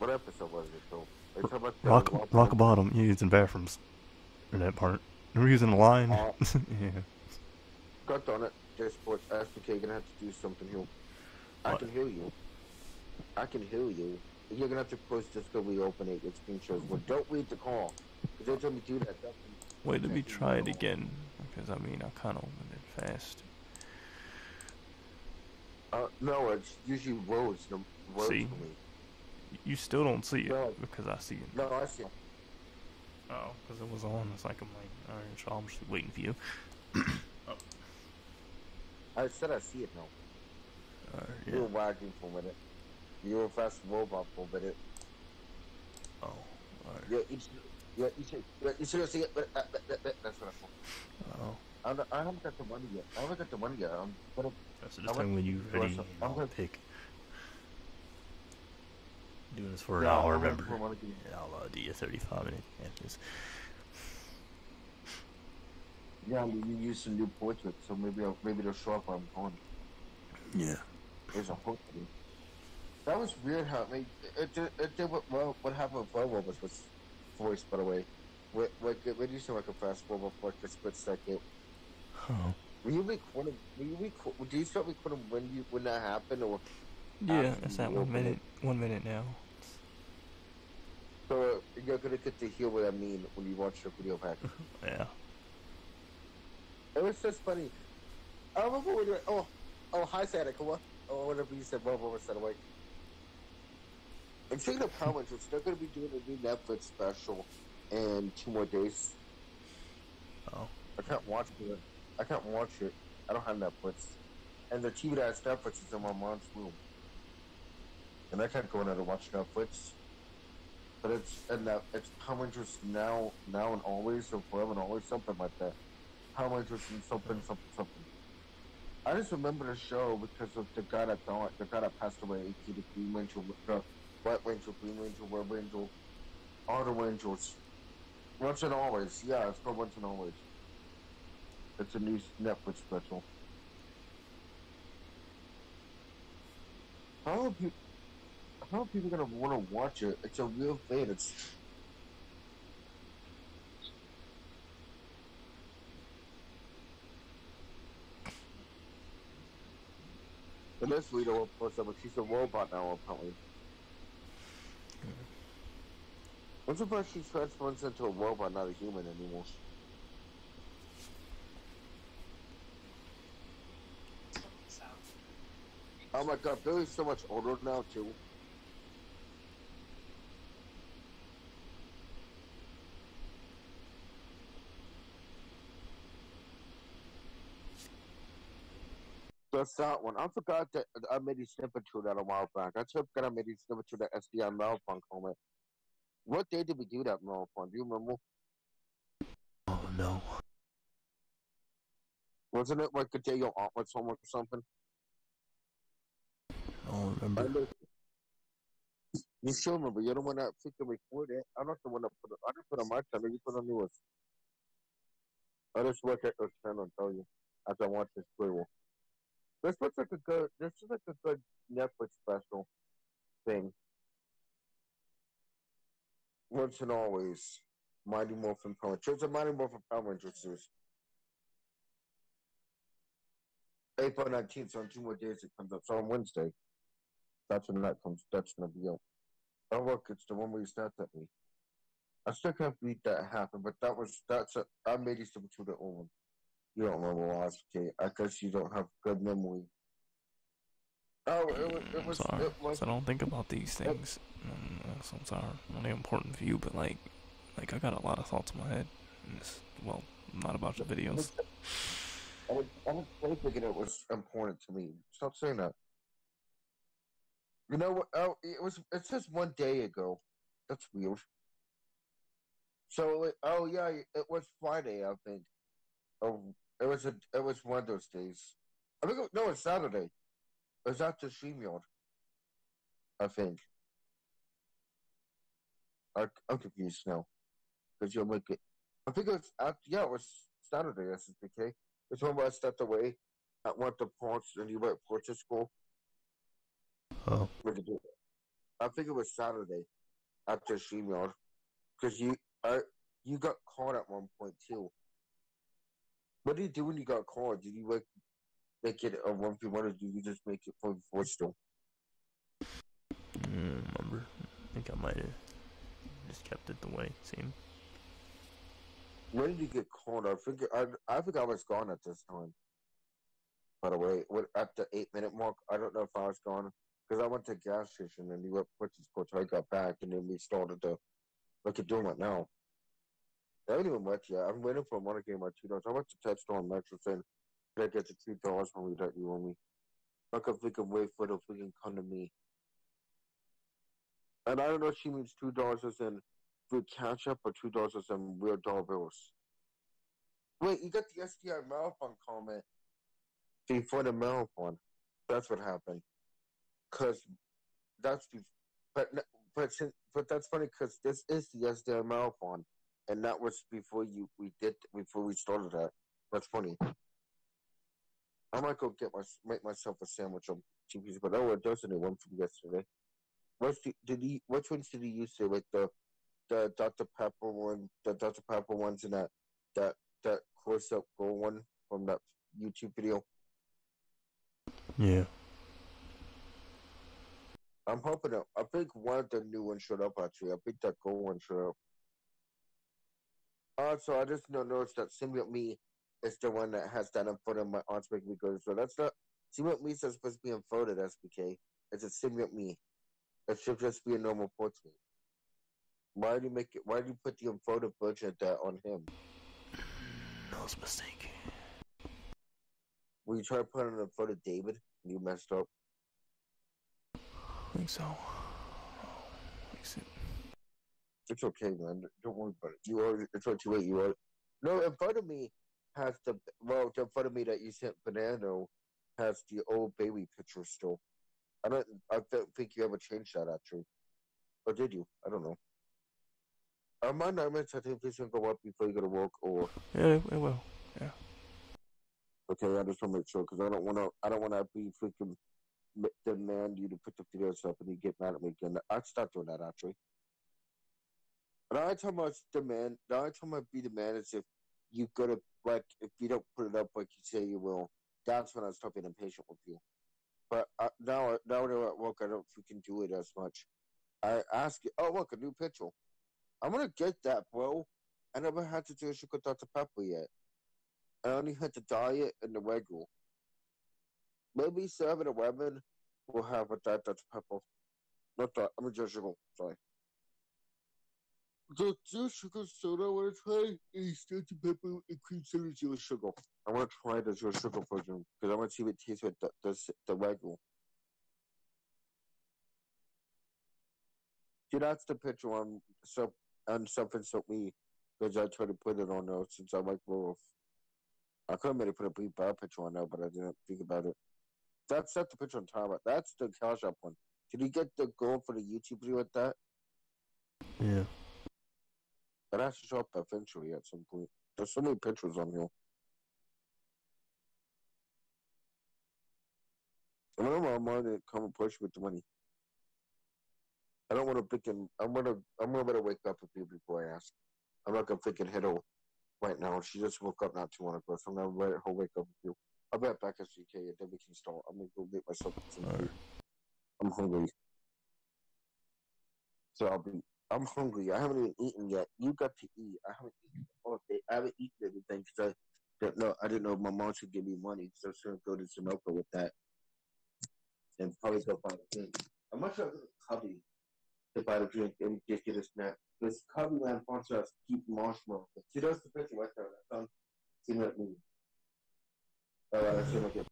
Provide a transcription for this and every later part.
What episode was it though? Talking about Rock Rock rock bottom. You're using bathrooms. Or that part. We're using a line. Uh, yeah. God darn it. SPK you're gonna have to do something here. I What? can hear you. I can hear you. You're gonna have to push just go reopen it. Your screen shows. Well, don't read the call. If they tell me to do that, that's Wait, let me try it again. Because I mean, I kind of opened it fast. Uh, no, it's usually roads. The roads See? For me. You still don't see it No. because I see it. No, I see. It. Oh, because it was on. It's like I'm like, alright, so I'm just waiting for you. oh. I said I see it now. Alright, You were wagging for a minute. You were fast robot for a minute. Oh, alright. Yeah, you should, yeah, you should, yeah, you should see it. But, uh, that, that, that, that's what I thought. Oh, I'm not, I haven't got the money yet. I haven't got the money yet. I'm gonna, that's I just went- time when you ready. I'm gonna- pick. Doing this for an Yeah, hour, remember? I'll uh, do you 35 minute answers. yeah, I mean, you use some new portraits, so maybe I'll, maybe they'll show up I'm gone. Yeah. There's a hook. to it. That was weird how made, it, did- it did what, well, what happened with was, was voice, by the way. What, what, what do you sound like a fast robot for like a split second? Oh. When you record them, when you record, do you start recording when you when that happened, or Yeah, it's at one minute. One minute now. so you're gonna get to hear what I mean when you watch the video back? Yeah. it was just funny. I remember when you were, oh oh hi Santa Claus or whatever you said, blah blah, said away. And speaking of Power Rangers, they're gonna be doing a new Netflix special in two more days. Oh. I can't watch it. I can't watch it. I don't have Netflix. And the TV that has Netflix is in my mom's room. And I can't go in there to watch Netflix. But it's and that it's Power Rangers now now and always or forever and always something like that. Power Rangers and something something something. I just remember the show because of the guy that died, the guy that passed away, aka the Green Ranger, the White Ranger, Green Ranger, Red Ranger, all the Rangers. Once and always, yeah, it's called Once and Always. It's a new Netflix special. How people? How are people gonna want to watch it? It's a real thing. It's And this Rita, of course, but she's a robot now, apparently. The fact she transforms into a robot, not a human anymore? Oh my god, Billy's so much older now, too. That's that one. I forgot that I made a snippet to that a while back. I forgot I made a snippet to that SDI Marathon comment. What day did we do that marathon? Do you remember? Oh no. Wasn't it like the day your aunt was home or something? I don't I remember. know. You still remember? You're the one that freaking recorded it. I'm not the one that put it. I didn't put it on my channel. You put it on yours. I just look at your channel and tell you as I watch this video. This looks like a good. This is like a good Netflix special thing. Once and always, Mighty Morphin Power. Rangers. Mighty Morphin Power Rangers. April 19th, so in two more days it comes up. So on Wednesday. That's when that comes. That's gonna be out. Oh look, it's the one where you snapped at me. I still can't believe that happened, but that was that's a, I made stupid to the old one. You don't remember last okay? I guess you don't have good memory. Oh, it was. It I'm was. sorry. It was I don't think about these things. Mm, uh, so I'm sorry. Only important for you, but like, like I got a lot of thoughts in my head. It's, well, not about your videos. I was, I was really thinking it was important to me. Stop saying that. You know what? Oh, it was. It says one day ago. That's weird. So, it, oh yeah, it was Friday, I think. Oh, it was a. It was one of those days. I think. It, no, it's Saturday. It was after Streamyard. I think. I, I'm confused now. Because you'll make it. I think it was after. Yeah, it was Saturday. SSBK. It's when I stepped away. I went to Porch and you went to Porch school. Oh. At. I think it was Saturday after StreamYard. Because you I, you got caught at one point too. What did you do when you got called? Did you like make it a one v one or did you just make it four v four still? Mm, remember? I think I might have just kept it the way it seemed. When did you get called? I think I I think I was gone at this time. By the way, what, at the eight minute mark, I don't know if I was gone because I went to the gas station and you went purchase court. So I got back and then we started to look at doing it now. I haven't even went yet. I'm waiting for my two dollars. I went to Touchstone Metro saying, "Can I get the two dollars from you that you owe me?" Like we can wait for the we come to me. And I don't know if she means two dollars as in catch up or two dollars as in real dollar bills. Wait, you got the SDI marathon comment before the marathon. That's what happened. Cause that's the, but but but that's funny because this is the SDI marathon, and that was before you we did before we started that. That's funny. I might go get my make myself a sandwich on two pieces, but oh, it doesn't one from yesterday. What's the, did he? Which ones did he use? There, like the the Dr Pepper one, the Dr Pepper ones, and that that that close up gold one from that YouTube video. Yeah. I'm hoping. I think one of the new ones showed up. Actually, I think that gold one showed up. Also, I just noticed that Symbiote Me is the one that has that unfolded in my aunt's making me go. So that's not Symbiote Me is supposed to be unfolded SBK. It's a Symbiote Me. It should just be a normal portrait. Why do you make it? Why do you put the unfolded version of that on him? That was a mistake. Were you trying to put on an unfolded David? And you messed up. I think so. It's okay, man. Don't worry about it. You are. it's not too late. You are. no, in front of me has the well, in front of me that you sent Banana has the old baby picture still. I don't. I don't think you ever changed that actually, or did you? I don't know. Are my nightmares I think this gonna go up before you go to work, or Yeah, it, will. Yeah. okay? I just want to make sure because I don't want to. I don't want to be freaking demand you to put the videos up and you get mad at me again. I'd start doing that actually. And I tell my demand. The only time I be the man is if you go to like if you don't put it up like you say you will. That's when I start being impatient with you. But uh, now, now I'm at work, I don't freaking do it as much. I ask you, oh look, a new picture. I'm gonna get that, bro. I never had to do a sugar Dr Pepper yet. I only had the diet and the regular. Maybe seven or eleven will have a diet Dr Pepper. Not that. I'm a sugar. Sorry. The zero sugar soda I want to try is Dr Pepper and cream soda zero sugar. I want to try the zero sugar version because I want to see what it tastes with the the, the regular. See, that's the picture on so on something so me because I tried to put it on there since I like both. I could have made it put a pretty bad picture on there, but I didn't think about it. That's not the picture on top. of That's the cash up one. Did you get the gold for the YouTube video with that? Yeah. It has to show up eventually at some point. There's so many pictures on here. I don't know why to come and push with the money. I don't want to pick in. I'm gonna. I'm gonna better wake up with you before I ask. I'm not gonna pick hit her right now. She just woke up not too long ago, so I'm gonna let her wake up with you. I'll be back at GK and then we can start. I'm gonna go get myself some food. I'm hungry. So I'll be. I'm hungry. I haven't even eaten yet. You got to eat. I haven't eaten all day. I haven't eaten anything because I didn't know. I didn't know my mom should give me money, so I was gonna go to Sunoco with that, and probably go buy a drink. I'm not sure Cubby to buy a drink and just get a snack. This Cubby land sponsor us keep marshmallow. See, that's the picture right there. That's I mean. All right, let's see if I get.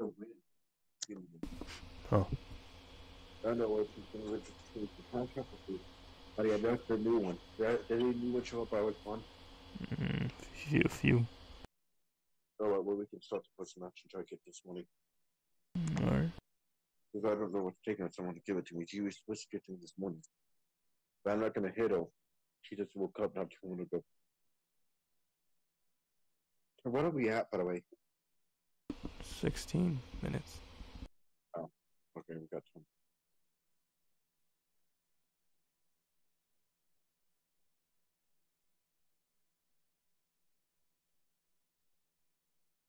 The. Huh. I don't know what she's going to change the contract with you. But yeah, that's the new one. That, that new one show up by which one? Mm, few, few. Alright, well, we can start to put some action try to get this money. Alright. Because I don't know what's taking someone to give it to me. She was supposed to get me this morning. But I'm not going to hit her. She just woke up not too long ago. So what are we at, by the way? 16 minutes. Oh, Okay, we got some.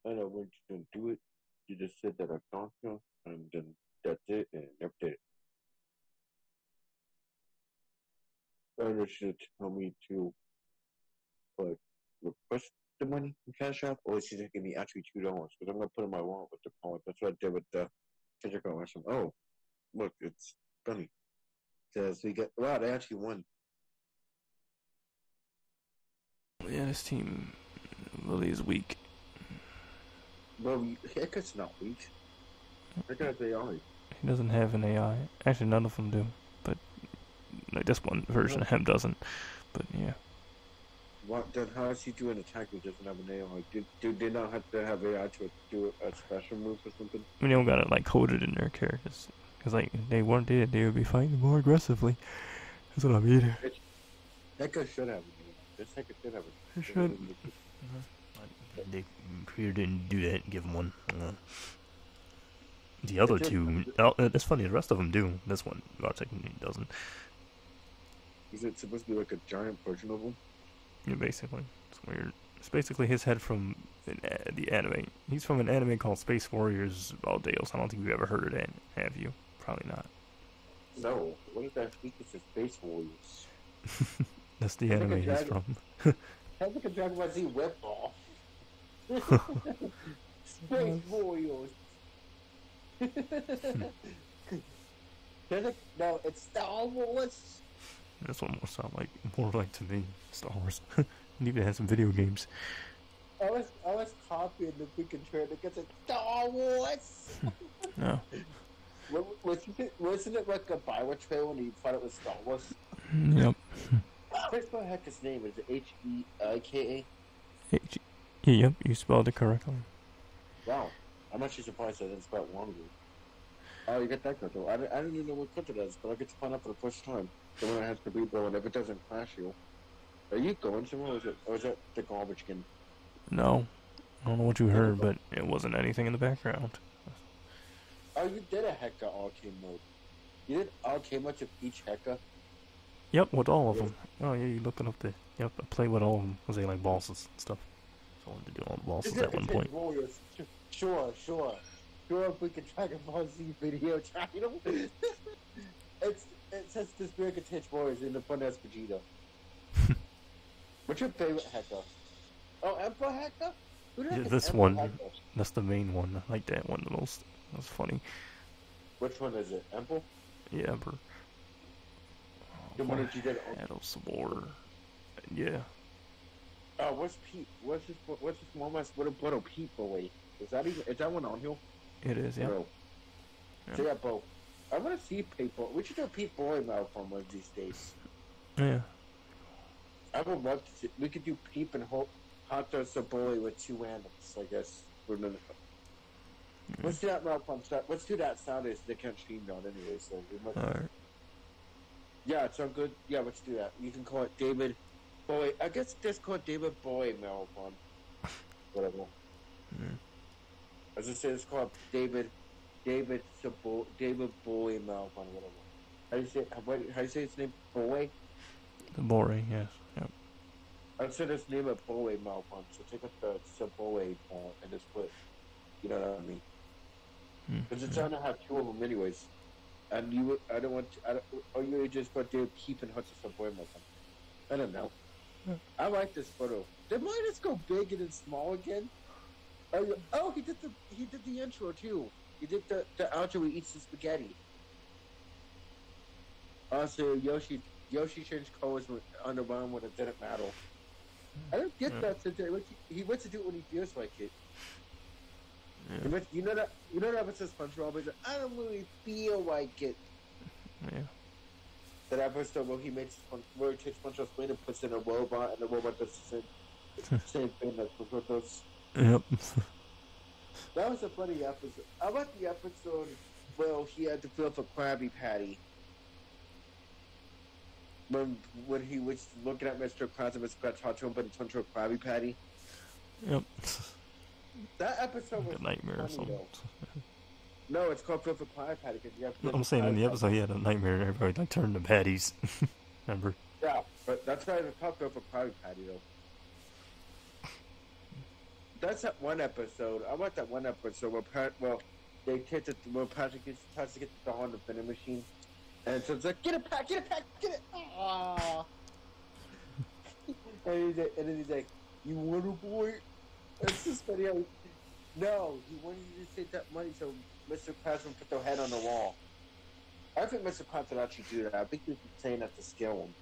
I know when you don't do it, you just said that I can't, you, and then that's it, and never did it. I know she should tell me to, like, request the money in Cash App, or is she just give me actually two dollars? Because I'm gonna put in my wallet with the card. That's what I did with the App. I said, oh, look, it's funny. Says we got wow, they actually won. Yeah, this team really is weak. Well, Hiccups not weak. Are. He doesn't have an AI. Actually, none of them do. But like this one version of him doesn't. But yeah, What then? How is he doing attack who doesn't have an AI? Did do they not have to have AI to do a special move or something? I mean, they don't got it like coded in their characters. Cause like if they weren't did, they would be fighting more aggressively. That's what I mean. Hiccup should have an This Hiccup should have a. It should. They Creator didn't do that. Give him one. Uh, the other did. two, oh, it's funny. The rest of them do. This one, well, doesn't. Is it supposed to be like a giant version of him? Yeah, basically, it's weird. It's basically his head from an, a- the anime. He's from an anime called Space Warriors Valdeos. I don't think you've ever heard of that, have you? Probably not. No. What is that? To Space Warriors. That's the anime he's dragon. from. Sounds like a Dragon Ball Z web ball. Space Warriors. Like, no, it's Star Wars. That's what more sound like, more like to me, Star Wars. it even has some video games. I was I was copying the freaking trailer because it's Star Wars. No. Wa- wasn't it wasn't it like a Bioware trailer when you thought it was Star Wars? Mm, yep. What's the heck his name? Is it H E I K H- yep, you spelled it correctly. Wow, I'm actually surprised I didn't spell it wrong. Oh, you got that control. I, don't- I don't even know what control that is, but I get to find out for the first time. The one that has to read, and if it doesn't flash you. Are you going somewhere, or is it, or is that the garbage can? No. I don't know what you heard, but it wasn't anything in the background. Oh, you did a Hecka arcade mode. You did arcade mode of each Hecka. Yep, with all of them. Oh yeah, you're looking up the. Yep, I played with all of them because they like bosses and stuff. So I wanted to do all the bosses at one point. Warriors. Sure, sure. Sure, if we can Dragon Ball Z video channel. it's, it says the Spirit can Touch Warriors in the fun as Vegeta. What's your favorite Hecka? Oh, Emperor the Yeah, this one. Hecka? That's the main one. I like that one the most. That's funny. Which one is it? Emperor? Yeah, Emperor. The one that you did. Of War. Yeah. Oh, what's Pete? What's his? What's his mama's little brother Pete boy? Is that even? Is that one on here? It is, yeah. No. Yeah. So yeah, Bo. I want to see people. We should do a Pete Boy marathon one of these days. Yeah. I would love to. See, we could do Peep and Ho- Hunter Saboli with two animals. I guess. Gonna, let's do that marathon. Start. Let's do that Saturday. So they can't stream on anyway. So we must. Alright. Yeah, it sounds good. Yeah, let's do that. You can call it David Boy. I guess just call it David Boy marathon. Whatever. Mm. As I say, it's called David, David Sabo, David Boy Malvin, whatever. How do you say? How, what, how do you say his name? Boy. The Bore, yes. Yep. I said his name a Boy Malvin. So take up the Saboy uh, and just put, you know what I mean? Because it's trying to have two of them anyways. And you, I don't want. To, I don't, or you just put David Keep and Hudson Saboy Malvin. I don't know. Yeah. I like this photo. Did mine just go big and then small again? Oh, oh, he did the he did the intro too. He did the the outro. where He eats the spaghetti. Also, Yoshi Yoshi changed colors with, on the one when it didn't matter. I don't get Yeah. that. Since he, he wants to do it when he feels like it. Yeah. You know- You know that you know that episode of SpongeBob is like, I don't really feel like it. Yeah. That episode where he makes where he takes SpongeBob's brain and puts in a robot, and the robot does the same, same thing that SpongeBob does. Yep. That was a funny episode. I like the episode where he had to fill up a Krabby Patty. When when he was looking at Mr. Krabs and Mr. Krabs talked to him, but he turned to a Krabby Patty. yep. That episode was a nightmare or something. though. No, it's called Fill a Krabby Patty because you have to. I'm saying in the episode he had a nightmare and everybody like turned to patties. Remember? Yeah, but that's not it's called Fill up a Krabby Patty though. That's that one episode. I want that one episode where Pat, well, they take it where Patrick gets, tries to get the doll on the vending machine, and so it's like, get it, Pat, get it, Pat, get it. Aww. and, he's like, and then he's like, you want a boy? It's just funny how. No, he wanted you to take that money so Mr. Krabs would put their head on the wall. I think Mr. Krabs would actually do that. I think he was saying that to scare him.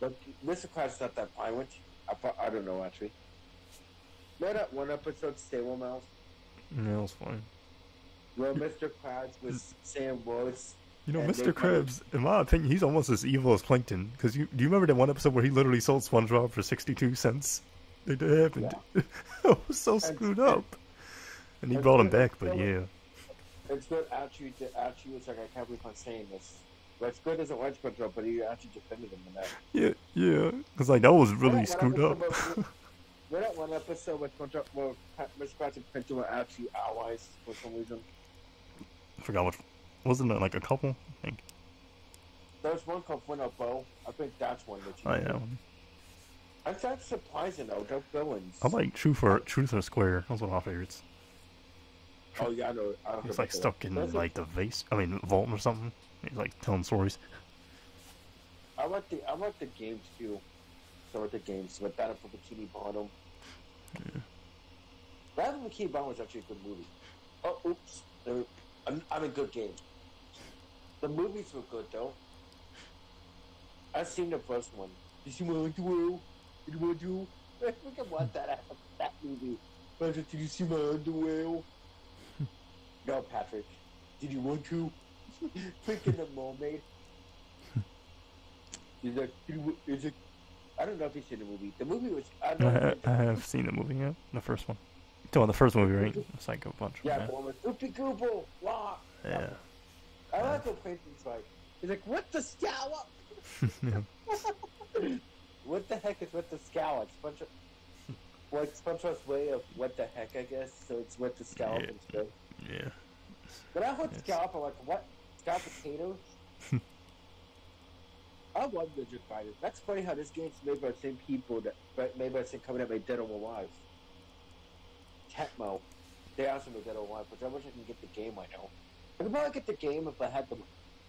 but Mr. Krabs is not that violent. I, I don't know, actually. Remember that one episode, Stable Mouse, Yeah, it was fine. where Mr. Krabs was saying words? You know, Mr. Krabs, in my opinion, he's almost as evil as Plankton. Because you do you remember that one episode where he literally sold SpongeBob for sixty-two cents? It happened. it was so screwed up. And he brought him back, but yeah, It's good actually, to, actually was like, I can't believe I'm saying this. It's good as a Wedge Control, but he actually defended him in that. yeah, yeah. Because like that was really screwed up. episode where- Remember that one episode with Control, where Pat- Mr. Krabs and Plankton were actually allies for some reason? I forgot what. Wasn't it like a couple? I think. There was one called Winner Bow. I think that's one that you I know. I'm that's surprising though. They're villains. I like Truth or Truth or Square. That was one of my favorites. Oh yeah, I know. I He was like stuck in like the vase. I mean, vault or something. He's like telling stories. I like the I like the games too. So with the games with Battle for Bikini Bottom. Battle for Bikini Bottom was actually a good movie. Oh, oops. There- I'm, I'm a good game. The movies were good though. I've seen the first one. Did you want to do? Did you want to do? We can watch that that movie. Patrick, did you see my underwear? no, Patrick. Did you want to? Freaking the mermaid. "Did you- is it? I don't know if you've seen the movie. The movie was. I I, know. I have seen the movie. Yeah, the first one. Talking about the first movie, right? Psycho Bunch. Yeah, Yeah. the one with Goofy Goober. Wow. Yeah. I like the Plankton's like. He's like, what the scallop? yeah. What the heck is what the scallop? It's a Bunch of. Like SpongeBob's way of what the heck, I guess. So it's what the scallop Yeah. instead. Yeah. But I heard Yes. scallop. I'm like, what? Scallop potatoes? I love Ninja Fighters. That's funny how this game's made by the same people that but made by the same company that made Dead or Alive. Tecmo. They also made Dead or Alive, but I wish I can get the game I know. I could probably get the game if I had the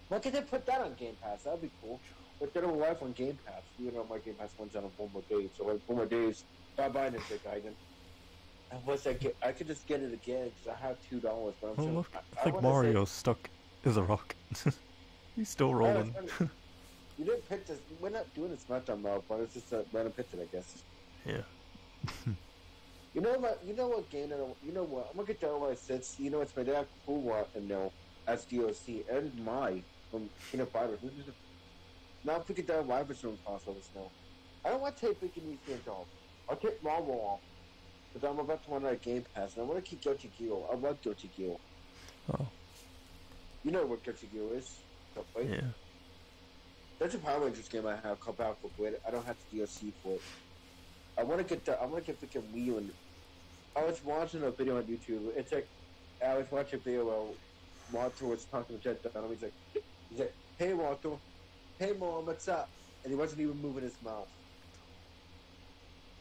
why could they put that on Game Pass? That'd be cool. But Dead or Alive on Game Pass. You know my Game Pass one's on one more days. So like four more days. Bye bye Ninja Gaiden. And once I get I could just get it again because I have two dollars, but I'm Oh still- look, I- it's I like wanna say- Mario stuck as a rock. He's still rolling. It's. You didn't pick this. We're not doing this match on but it's just a random picture, I guess. yeah. You know what? You know what game? You know what? I'm gonna get to all my sits. You know it's my dad who one and know as DOC and my from Peanut Fiber. This is now freaking down live is doing crossovers now. I don't want to take freaking these games off. I'll take Marvel off. But I'm about to run out of Game Pass, and I want to keep Guilty Gear. I love Guilty Gear. Oh. You know what Guilty Gear is? Right? Yeah. That's a Power Rangers game I have called Powerful Grid. I don't have the DLC for it. I want to get the. I want to get freaking Ryu and. I was watching a video on YouTube. It's like I was watching a video where Walter was talking to Jeff Dunham. He's like, he's like, "Hey Walter, hey mom, what's up?" And he wasn't even moving his mouth.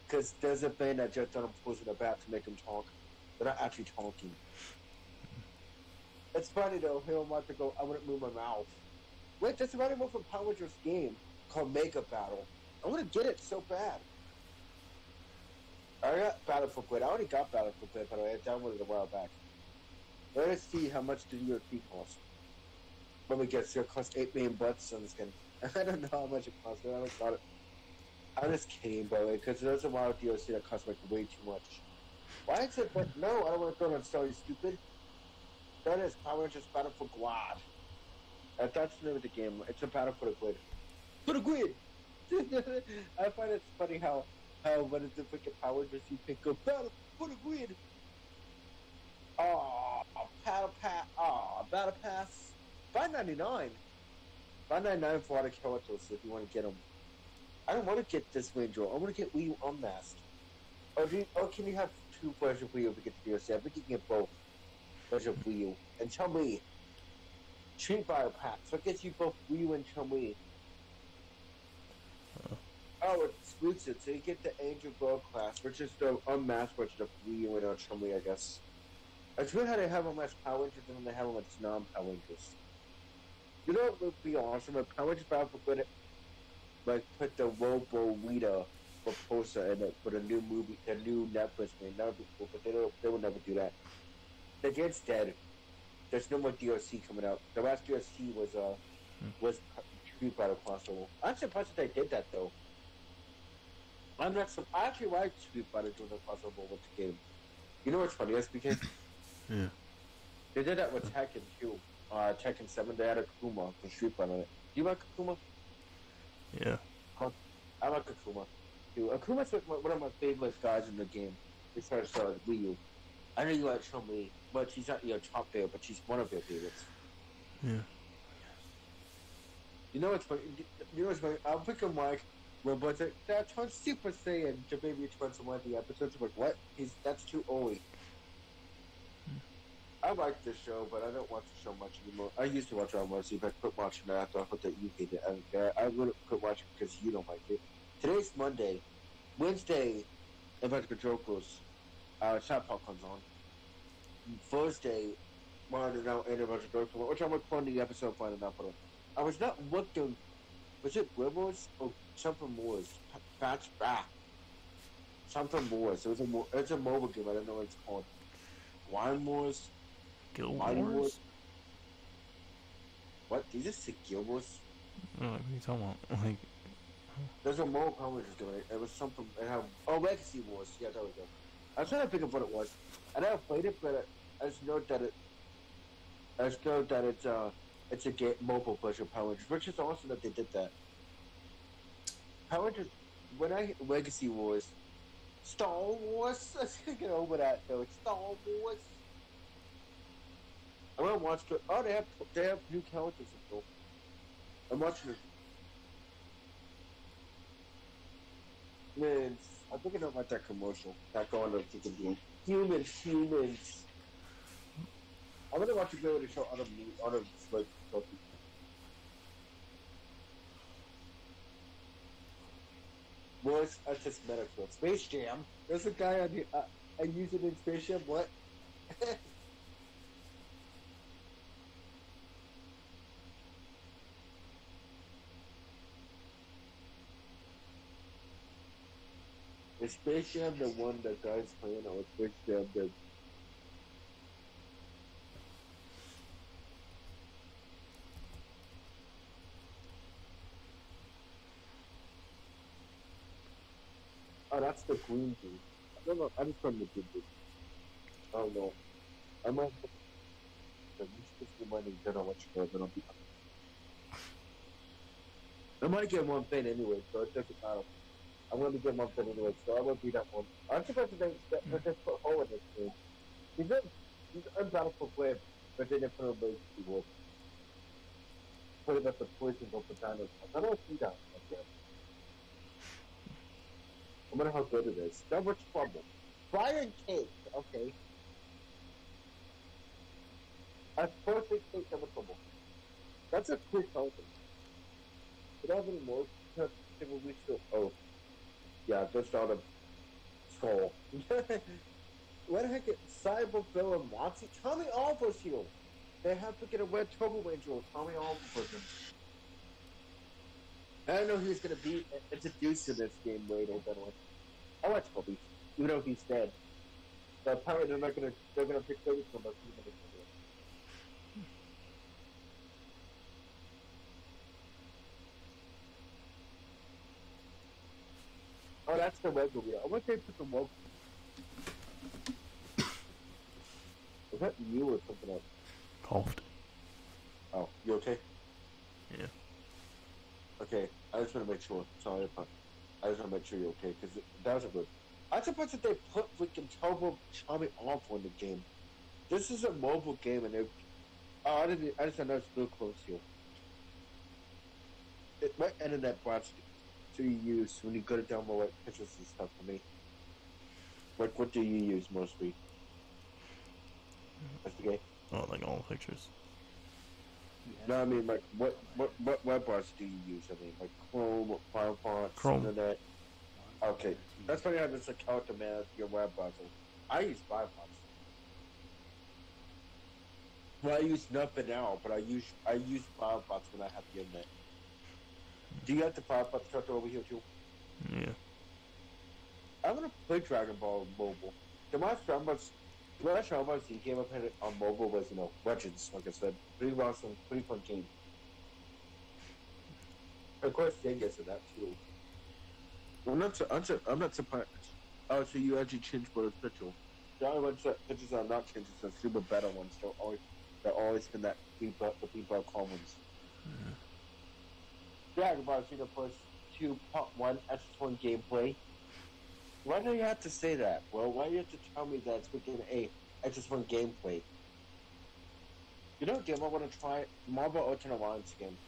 Because there's a thing that Jeff Dunham pulls in the back to make him talk. They're not actually talking. It's funny though. He'll want to go. I wouldn't move my mouth. Wait, there's another one from Power Rangers game called Mega Battle. I want to get it so bad. I got Battle for Grid. I already got Battle for the way. I downloaded it a while back. Let's see how much the UFC cost. When we get it's gonna cost eight million bucks on this game. I don't know how much it costs. but I haven't got it. I'm just came, by the way, because there's a lot of DLC that costs like way too much. Why is it that no, I don't want to go on story stupid. That is Power Rangers Battle for Grid. Uh, that's the name of the game. It's a battle for the grid. For the grid! I find it funny how how when it's a freaking Power Rangers you pick up battle for the grid. Oh, battle pass. Oh, battle pass. Five ninety nine. Five ninety nine for all the characters if you want to get them. I don't want to get this Ranger. I want to get Ryu Unmasked. Or, do you, or can you have two versions of Ryu to get the DLC? I think you can get both versions of Ryu. And Chun Li. Fighter Pack. So it gets you both Ryu and Chun Li. Oh, it's exclusive. So you get the Angel Girl class, which is the unmasked version of Ryu and uh, Chun Li, I guess. It's weird how they have them as Power Rangers and then they have them as non-Power Rangers. You know what would be awesome? If Power Rangers Battle for Good, like, put the Robo Rita poster in it for the new movie, the new Netflix game. That would be cool, but they don't. They will never do that. The game's dead. There's no more DLC coming out. The last DLC was uh was Street Battle crossover. I'm surprised that they did that though. I'm not. Su- I actually like Street Fighter doing the crossover with the game. You know what's funny? That's because Yeah. they did that with Tekken too. Uh, Tekken Seven. They had a Kuma from Street Fighter. Do you like Akuma? Yeah. Huh? I like Akuma. Too. Akuma's like one of my favorite guys in the game. Besides uh, Ryu. I know you like Chun Li, but she's not your top favorite, but she's one of your favorites. Yeah. You know what's funny? You know what's funny? I'll pick a mic. Robots like, that's on Super Saiyan to maybe once in one of the episodes. I'm like, what? He's that's too early. I like this show, but I don't watch the show much anymore. I used to watch it on Mercy, but I quit watching it after I thought that you hated it. I, don't care. I would quit watching it because you don't like it. Today's Monday. Wednesday, Control goes. Uh, Shot Popcorn's on. Thursday, Martin out and Adventure Control, which I'm recording the episode finding out. But I was not looking. Was it Rivers or something more? Patch back. Something more. It was a it's a mobile game. I don't know what it's called. Wine Wars. Guild Mighty Wars? Wars? What? Did you just say Guild Wars? Oh, what are you talking about? Like, There's a mobile publisher doing it. It was something. It had, oh, Legacy Wars. Yeah, there we go. I was trying to pick up what it was. I never played it, but I just know that it. I just know that it's uh, it's a game, mobile version of Power Rangers, which is awesome that they did that. Power Rangers, when I hit Legacy Wars, Star Wars. I can't get over that though. It's Star Wars. I want to watch. the- Oh, they have they have new characters. stuff. I'm watching it. Man, I'm thinking about that commercial. That going to freaking do. Humans, humans. I wonder what you be able to show other me, other like stuff. Was that's metaphor. Space Jam. There's a guy on the. Uh, I use it in Space Jam. What? Is Space Jam the one that guys playing, or Space Jam the Oh, that's the green dude. I don't know. I'm from the good dude. I don't know. I might. The least this money I'll let you go. Then I'll be. I might get one thing anyway, so it doesn't matter. I'm gonna get one thing anyway, so I won't be that one. I'm supposed to think that that just put hole in this game. He's in, he's unbattleable player, but they didn't put him in the. Put him at the poison of bananas. I don't see that. No matter how good it is. That much trouble. Brian Cake, okay. A perfect cake of trouble. That's a quick helping. Do I have any more? We still? Oh, yeah, just out of skull. what the heck? Is Cyber Bill and Moxie? Tommy Oliver's here. They have to get a red Turbo with Tommy Oliver with them. I don't know who's gonna be introduced to this game later. Way, I like Toby, even though he's dead. But apparently they're not gonna they're gonna pick Toby from minutes. Oh, that's the red movie. I wonder if they put the woke. Was that you or something else? Coughed. Oh, you okay? Yeah. Okay, I just want to make sure. Sorry, but I just want to make sure you're okay because that was a good. I'm surprised that they put freaking Turbo Charming off on the game. This is a mobile game, and they. Oh, I didn't. I just it's real close here. It, what internet bots do you use when you go to download like, pictures and stuff for me? Like, what do you use mostly? That's okay. Oh, like all pictures. No, I mean, like, what what what web browser do you use? I mean, like Chrome, Firefox, Chrome. Internet. Okay, that's funny how this account to manage your web browser. I use Firefox. Well, I use nothing now, but I use I use Firefox when I have the internet. Do you have the Firefox account over here too? Yeah. I'm gonna play Dragon Ball mobile. The last Dragon Ball, the last Dragon Ball Z game I played on mobile was you know Legends, like I said, pretty awesome, pretty fun game. Of course, they gets to that too. I'm not, su- I'm, su- I'm not surprised. Oh, so you actually changed for the picture. The only ones that pictures are not changed is the super better ones. They're always, they're always been that people, the people commons. Dragon Ball Z the first two part one X1 gameplay. Why do you have to say that? Well, why do you have to tell me that it's freaking a X1 gameplay? You know, game I want to try Marvel Ultimate Alliance game.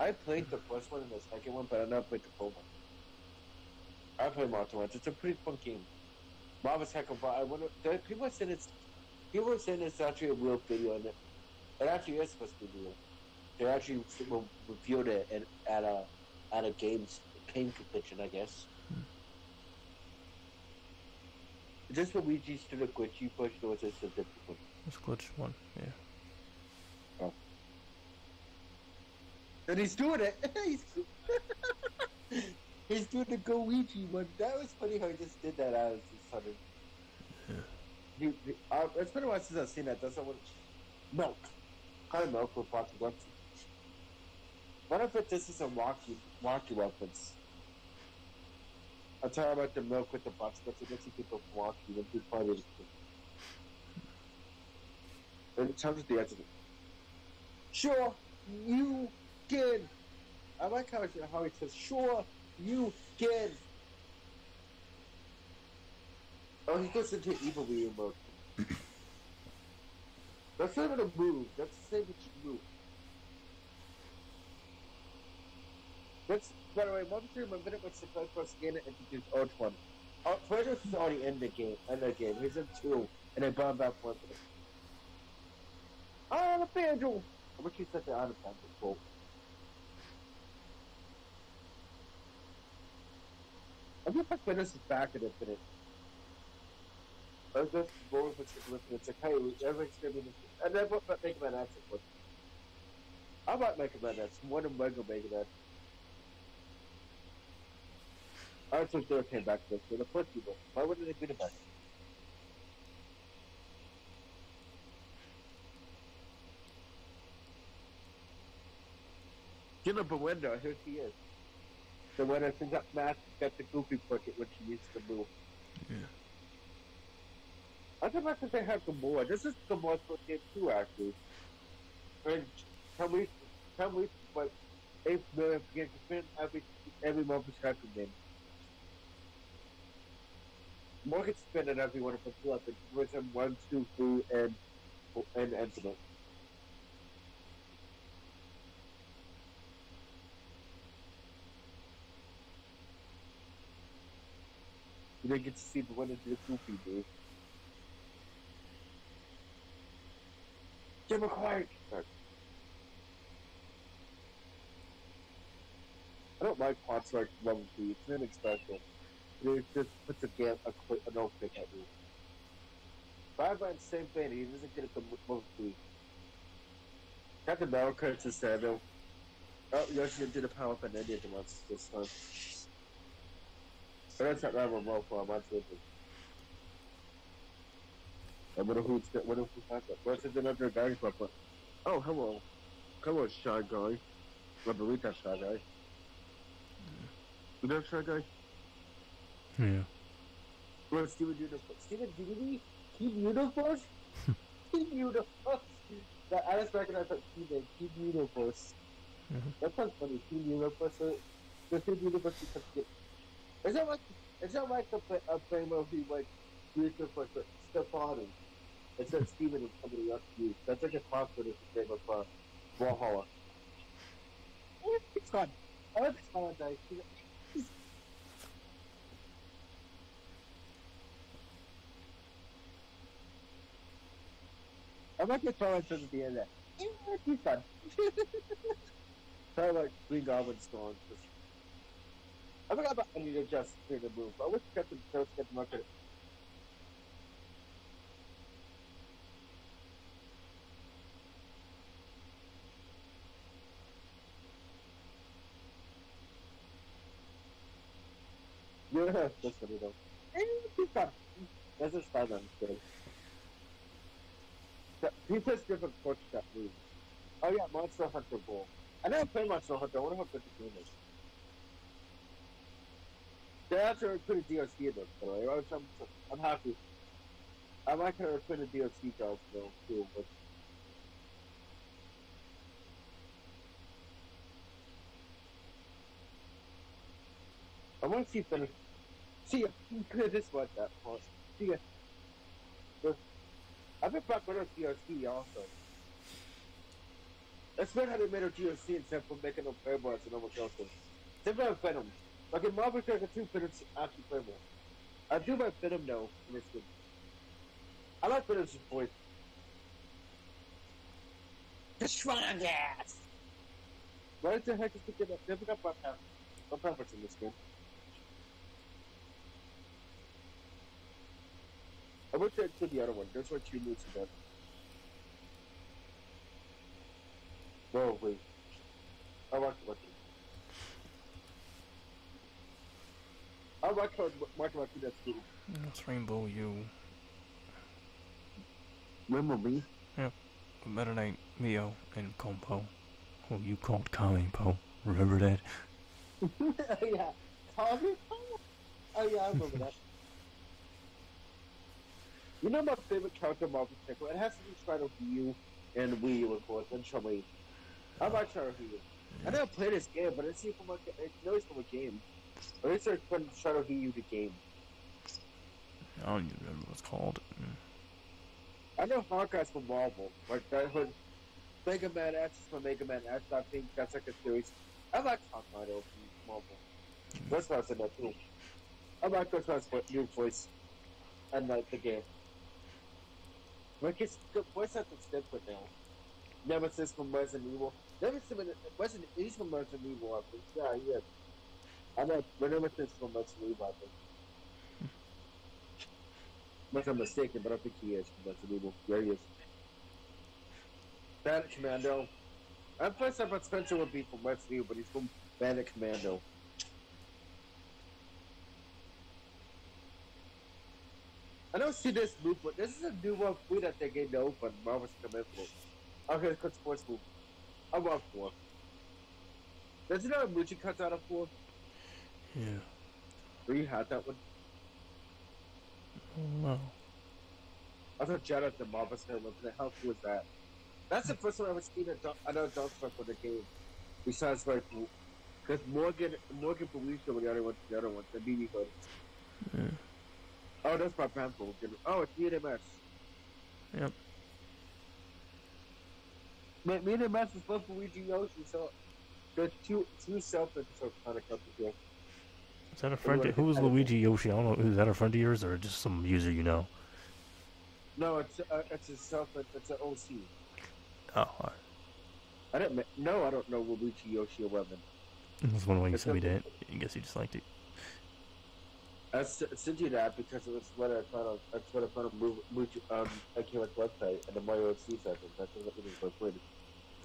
I played the first one and the second one, but I never played the full one. I played Marvel Alliance. It's a pretty fun game. Marvel's Heck of I wonder. People are saying it's people are saying it's actually a real video, and it, it actually is supposed to be real. They actually re- reviewed it at, at a at a games game convention, I guess. Is this Luigi's to the glitchy push, or is this a one? It's glitch one. Yeah. And he's doing it. he's, he's doing the Goichi one. That was funny how he just did that out of his sudden. He, he, uh, it's been a while since I've seen that. That's not what. Milk. Kind of milk with pots of guts. What if it, this is a walkie, walkie weapons? Tell you about the milk with the box guts. It makes you think of walkie when people probably just. And it tells you the answer. Sure, you can. I like how, it, how he says, sure, you can. Oh, he goes into evil being mode. That's not even a move. That's the same move. That's, by the way, one thing, my minute was the first first game to introduce Urge One. Uh, is already in the game, in the game. He's in two, and they him back one this. Oh, the banjo! I wish you said other banjo quote. I think my Fergus is back in Infinite. I was just going with it. It's like, hey, everything's gonna be. And then what about Mega Man X? I like Mega Man X more than Mega Man. I took they came back to this for the first people. Why wouldn't they bring it back? Get up a window, here she is. The winner sings up mask got the goofy pocket when she used to move. Yeah. I thought that they had Gamora. This is Gamora's first game too, actually. And can we, can we, but eight million games to spend every every month is second game. More gets spent on every one of the two up in Rhythm one, two, three, and and Infinite. You didn't get to see the one into the goofy dude. Jim McQuarrie! Sorry. I don't like pots like level three. It's nothing special. It just puts a a quick, an open at you. Firebrand, same thing. He doesn't get it to level three. Captain America just there though. Oh, Yoshi did a power up and India once this time. But that's not more for a month with it. I wonder who's wonder who's got that. Where's the another guy from? Oh, hello. Come on, shy guy. Margarita shy guy. You know shy guy? Yeah. Well, Steven Universe. Steven, did he Team Universe? Team Universe. That I just recognize that team name, Team Universe. Mhm. That sounds funny. Team Universe. uh, The Team Universe because it. Is that like? Is that like a, fa- a famous who like used to for Stefani? It said Steven and somebody else used. That's like a confidence name of uh, Valhalla. It's fun. I like this fun I might get thrown into the end there. Yeah, it'd be fun. Try like Green Goblin Storm. I forgot about I need to adjust to move. I wish Captain Toast get the market. Yeah, that's funny though. It'd be fun. That's just fun, I'm kidding. That- He plays different coach that move. Oh yeah, Monster Hunter Bull. I never played Monster Hunter. I wonder how good the game is. They actually a DLC in this, by the way. I'm, I'm, happy. I like how they a DLC guys though too, but I want to see finish. See, you could just watch that part. See, ya. I've been with a DLC also. That's weird how they made a DLC instead of making them playable as a normal character. They made Venom. Like in Marvel Character 2, Venom's actually playable. I do like Venom though in this game. I like Venom's voice. The strongest! Why the heck is he getting up? Never got my pants. My pants in this game. I went to, to the other one. There's what you need to again. No, wait. I like it. I like how Mark Mark that's cool. That's Rainbow U. Remember me? Meta Knight, Mio, and Compo. Who you called Kami Po. Remember that? Oh yeah. Tommy? Oh yeah, I remember that. You know my favorite character Marvel Pickle? It has to be Shadow Ryu and Wii U, of course, and Chun-Li. I like Shadow Ryu. I never played this game, but it's from a, it's noise from a game. At least they're putting Shadow Ryu the game. I don't even remember what it's called. I know Hawkeye's from Marvel. Like that when Mega Man X is from Mega Man X, I think that's like a series. I like Hawkeye though from Marvel. That's why I said that too. I like vo- new voice and like the game. Like his the voice acting's different now. Nemesis from Resident Evil. Nemesis from Resident he's from Resident Evil, I think. Yeah, is. I know Nemesis from Resident Evil, I think. Unless I'm mistaken, but I think he is from Resident Evil. Yeah, he is. Bionic Commando. I first thought Spencer would be from Resident Evil, but he's from Bionic Commando. I don't see this move, but this is a new one food that they get to open. Marvel's come in for. Okay, cut sports move. I'm want four. Doesn't that Muji cut out of four? Yeah. Or you had that one? Oh, no. I thought Janet the Marvel's gonna look at How cool is that? That's the first time I've ever seen a dog, another dog truck for the game. Besides, like, because Morrigan, Morrigan Felicia were the other one the other ones, the BB Hood. Yeah. Oh, that's my pamphlet. Oh, it's EMS. Yep. Me, me and MS is both Luigi Yoshi, so there's two two self so kind of companies. Is that a friend? Who was Luigi Yoshi? I don't know. Is that a friend of yours or just some user you know? No, it's uh, it's a self it's an OC. Oh, alright. I don't no, I don't know Luigi Yoshi Eleven. That's one way you me a- that. I guess you just liked it. I sent you that because it was what I found on that's what I found on Mu- Muji um Akira's website and the Mario OC section. That's what it was recorded.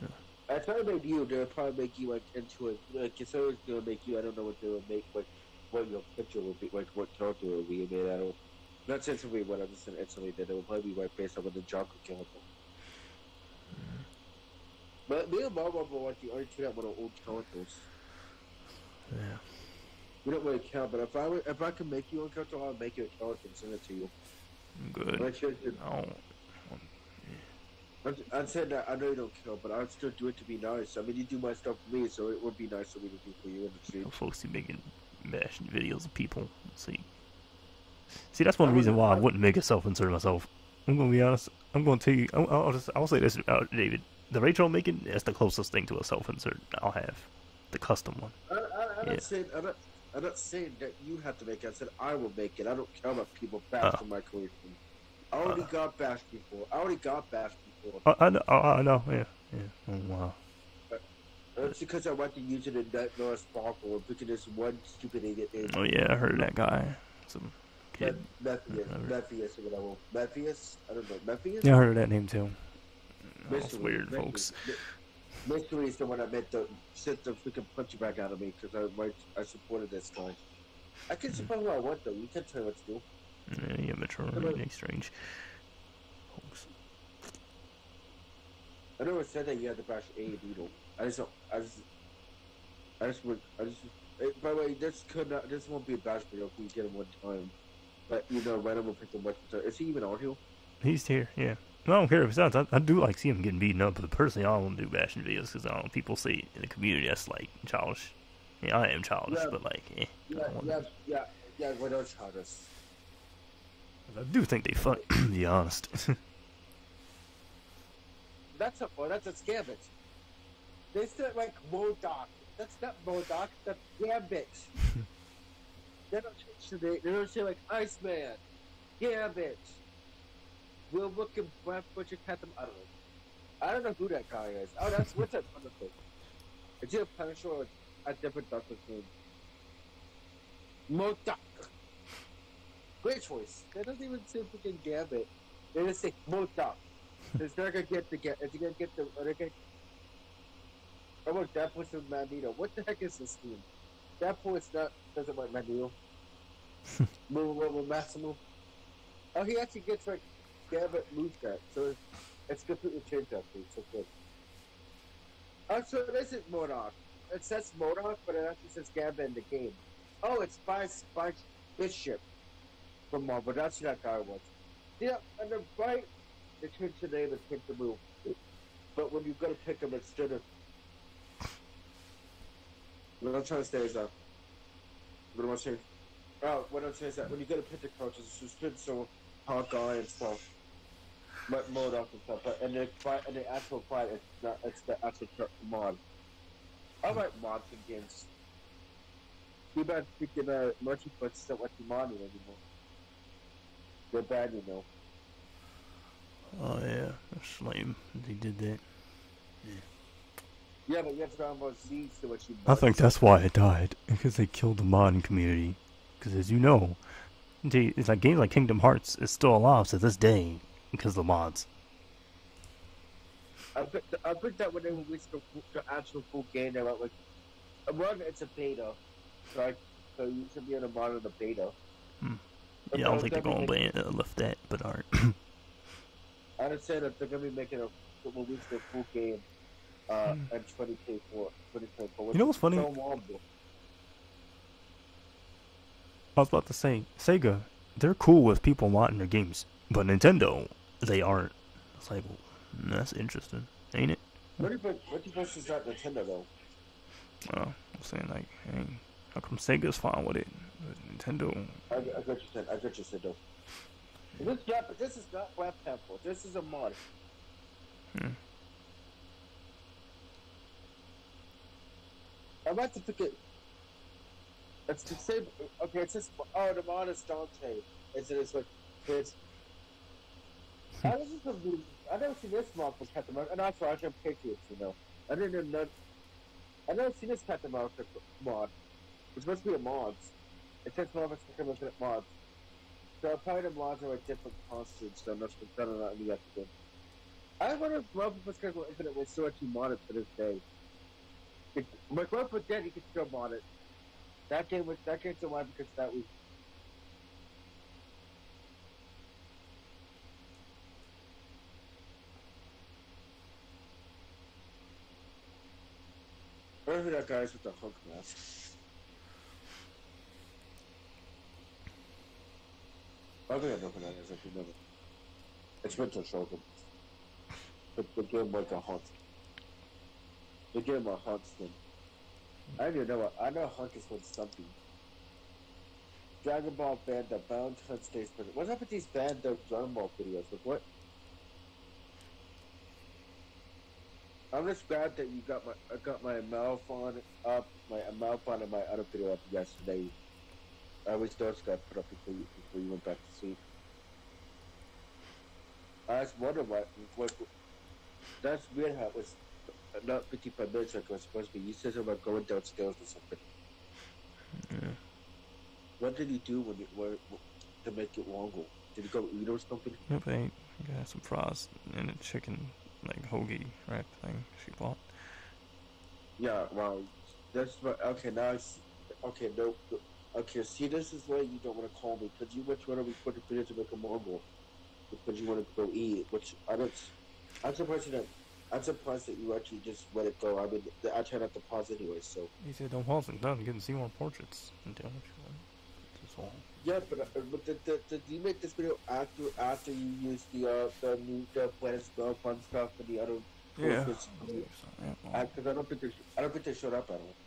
Yeah. I thought to make you. They'll probably make you like into it. Like it's always gonna make you. I don't know what they will make. Like what your picture will be. Like what character will be made out of. Not instantly what I'm just saying instantly that it will probably be right based on what the Jonko character. But me and Marvel were like the only two that were old characters. Yeah. We don't really count, but if I were, if I could make you a character, I'll make you a character and send it to you. Good. Sure you Oh. I, I said that I know you don't kill, but I'd still do it to be nice. I mean, you do my stuff for me, so it would be nice for me to do for you in the stream. Folks who making bashing videos of people. See, see, that's one reason why I wouldn't make a self-insert myself. I'm gonna be honest. I'm gonna tell you. I'll, I'll just. I'll say this, uh, David. The Rachel I'm making is the closest thing to a self-insert I'll have. The custom one. I, I, I'm Yeah. saying I'm not, I'm not saying that you have to make it. I said I will make it. I don't care about people bashing my creation. I already Uh. got bashed before. I already got bashed before. I, I know. I, I know. Yeah. Yeah. Oh, wow. It's because I went to use it in that North Sparkle and picking this one stupid idiot Oh yeah, I heard that guy. Some kid. Mephius. Mephius or whatever. Mephius? I don't know. Mephius? Yeah, I heard of that name too. That's weird, Mystery. folks. Mystery is the one that meant to sit the freaking punch back out of me because I might, I supported this guy. I can support who I want though. You can't tell me what to do. Yeah, yeah, mature. Hello. Really strange. I never said that you had to bash A and E though. I just don't. I just. I just would. I just. eh, By the way, this could not. This won't be a bash video if we get him one time. But you know, Random will pick him up. Is he even on here? He's here. Yeah. I don't care if it's not. I, I do like seeing him getting beaten up, but personally, I don't want to do bashing videos because I don't know, people say in the community that's like childish. Yeah, I am childish, Yeah. but like, eh, I, Yeah, yeah, yeah, yeah. Don't try this? I do think they fun. to be honest. That's a well, that's a Gambit. They said like MODOK. That's not MODOK. That's Gambit. they don't change the name. They don't say like Iceman, Gambit. Will looking Brad Butcher Captain. I don't know. I don't know who that guy is. Oh, that's what's that Punisher? Is he a Punisher or a different Doctor's name? MODOK. Great choice. That doesn't even say freaking Gambit. They just say MODOK. It's not gonna get the get. It's gonna get the. Are they gonna, how about that push with Magneto? What the heck is this team? That is not doesn't like Magneto. move, move, move, Massimo. Oh, he actually gets like Gambit moves that, so it's, it's completely changed. It's so good. Oh, so it isn't MODOK. It says MODOK, but it actually says Gambit in the game. Oh, it's Spy Spy Bishop from Marvel. That's who that guy was. Yeah, and the right they changed the name and picked the move. But when you go to pick them instead of. What I'm trying to say is that. What am I saying? Oh, what I'm saying is that when you go to pick the coaches, it's just been so Hawkeye and stuff. But MODOK and stuff. But and the fight and the actual fight, it's not. It's the actual mod. I like mods in games. Too bad freaking uh, merchant books don't let you mod it anymore. They're bad, you know. oh yeah, that's lame. They did that. Yeah, but you have Dragon Ball Z to what you. I think that's why it died because they killed the modding community. Because as you know, they, it's like games like Kingdom Hearts is still alive to this day because the mods. I picked, I picked that when they released the, the actual full game. They were like, one, it's a beta, right? So you should be able to monitor the beta. Hmm. Yeah, I don't think they're gonna gonna be uh, lift that, but alright. making- I would say that they're gonna be making a release the full game uh, Hmm. in 2024. 2024 You know what's funny? So. I was about to say, Sega, they're cool with people modding their games, but Nintendo, they aren't. It's like, well, that's interesting, ain't it? What do you think? What do you think is that Nintendo though? Well, I'm saying like, hey, how come Sega's fine with it? But Nintendo, I, I got you said. I got you said though. This, yeah, but this is not Web Temple. This is a mod. Hmm. I like to pick it. It's the same. Okay, it's just. Oh, the mod is Dante. It's it's like it's. I was just confused. I never seen this mod for Captain America, and why I can Patriots. You know, I didn't know. I never seen this Captain America mod. It's supposed to be a mods. It says Marvel's Captain America mods. So probably the mods are like different costumes, so I'm not sure not the episode. I wonder if Marvel vs. Capcom Infinite will still actually mod it to this day. Like Marvel was dead, you could still mod it. That game was that game still mod because that was. Where who that guy with the Hulk mask? I think I know who that is. I can remember. It's Winter Shogun. the, the game like a haunt. The game a haunts them. I don't even know what I know Hunk is with something. Dragon Ball Band, Bound Hunt Stays. What's up with these Band Dragon Ball videos? Like what? I'm just glad that you got my I got my mouth on up, my mouth on and my other video up yesterday. I wish those got put up before you before you went back to sleep. I was wondering what, what that's weird how it was not 55 minutes like it was supposed to be. You said something about going downstairs or something. Yeah. What did he do when it were to make it longer? Did he go eat or something? Nope, I. Got some fries and a chicken, like hoagie wrap thing she bought. Yeah, well, that's what. Okay, now I see. Okay, no. no, Okay, see, this is why you don't want to call me because you went to want to record the video to make a marble because you want to go eat, which I don't. I'm surprised that. I'm surprised that you actually just let it go. I mean, I try not to pause anyway, so. He said, "Don't pause it. Done. Get to see more portraits what you want." That's all. Yeah, but uh, but the, the, the, this video after after you use the uh the new the planet spell fun stuff and the other Yeah. portraits. Yeah, I, I don't think they I don't think they showed up at all.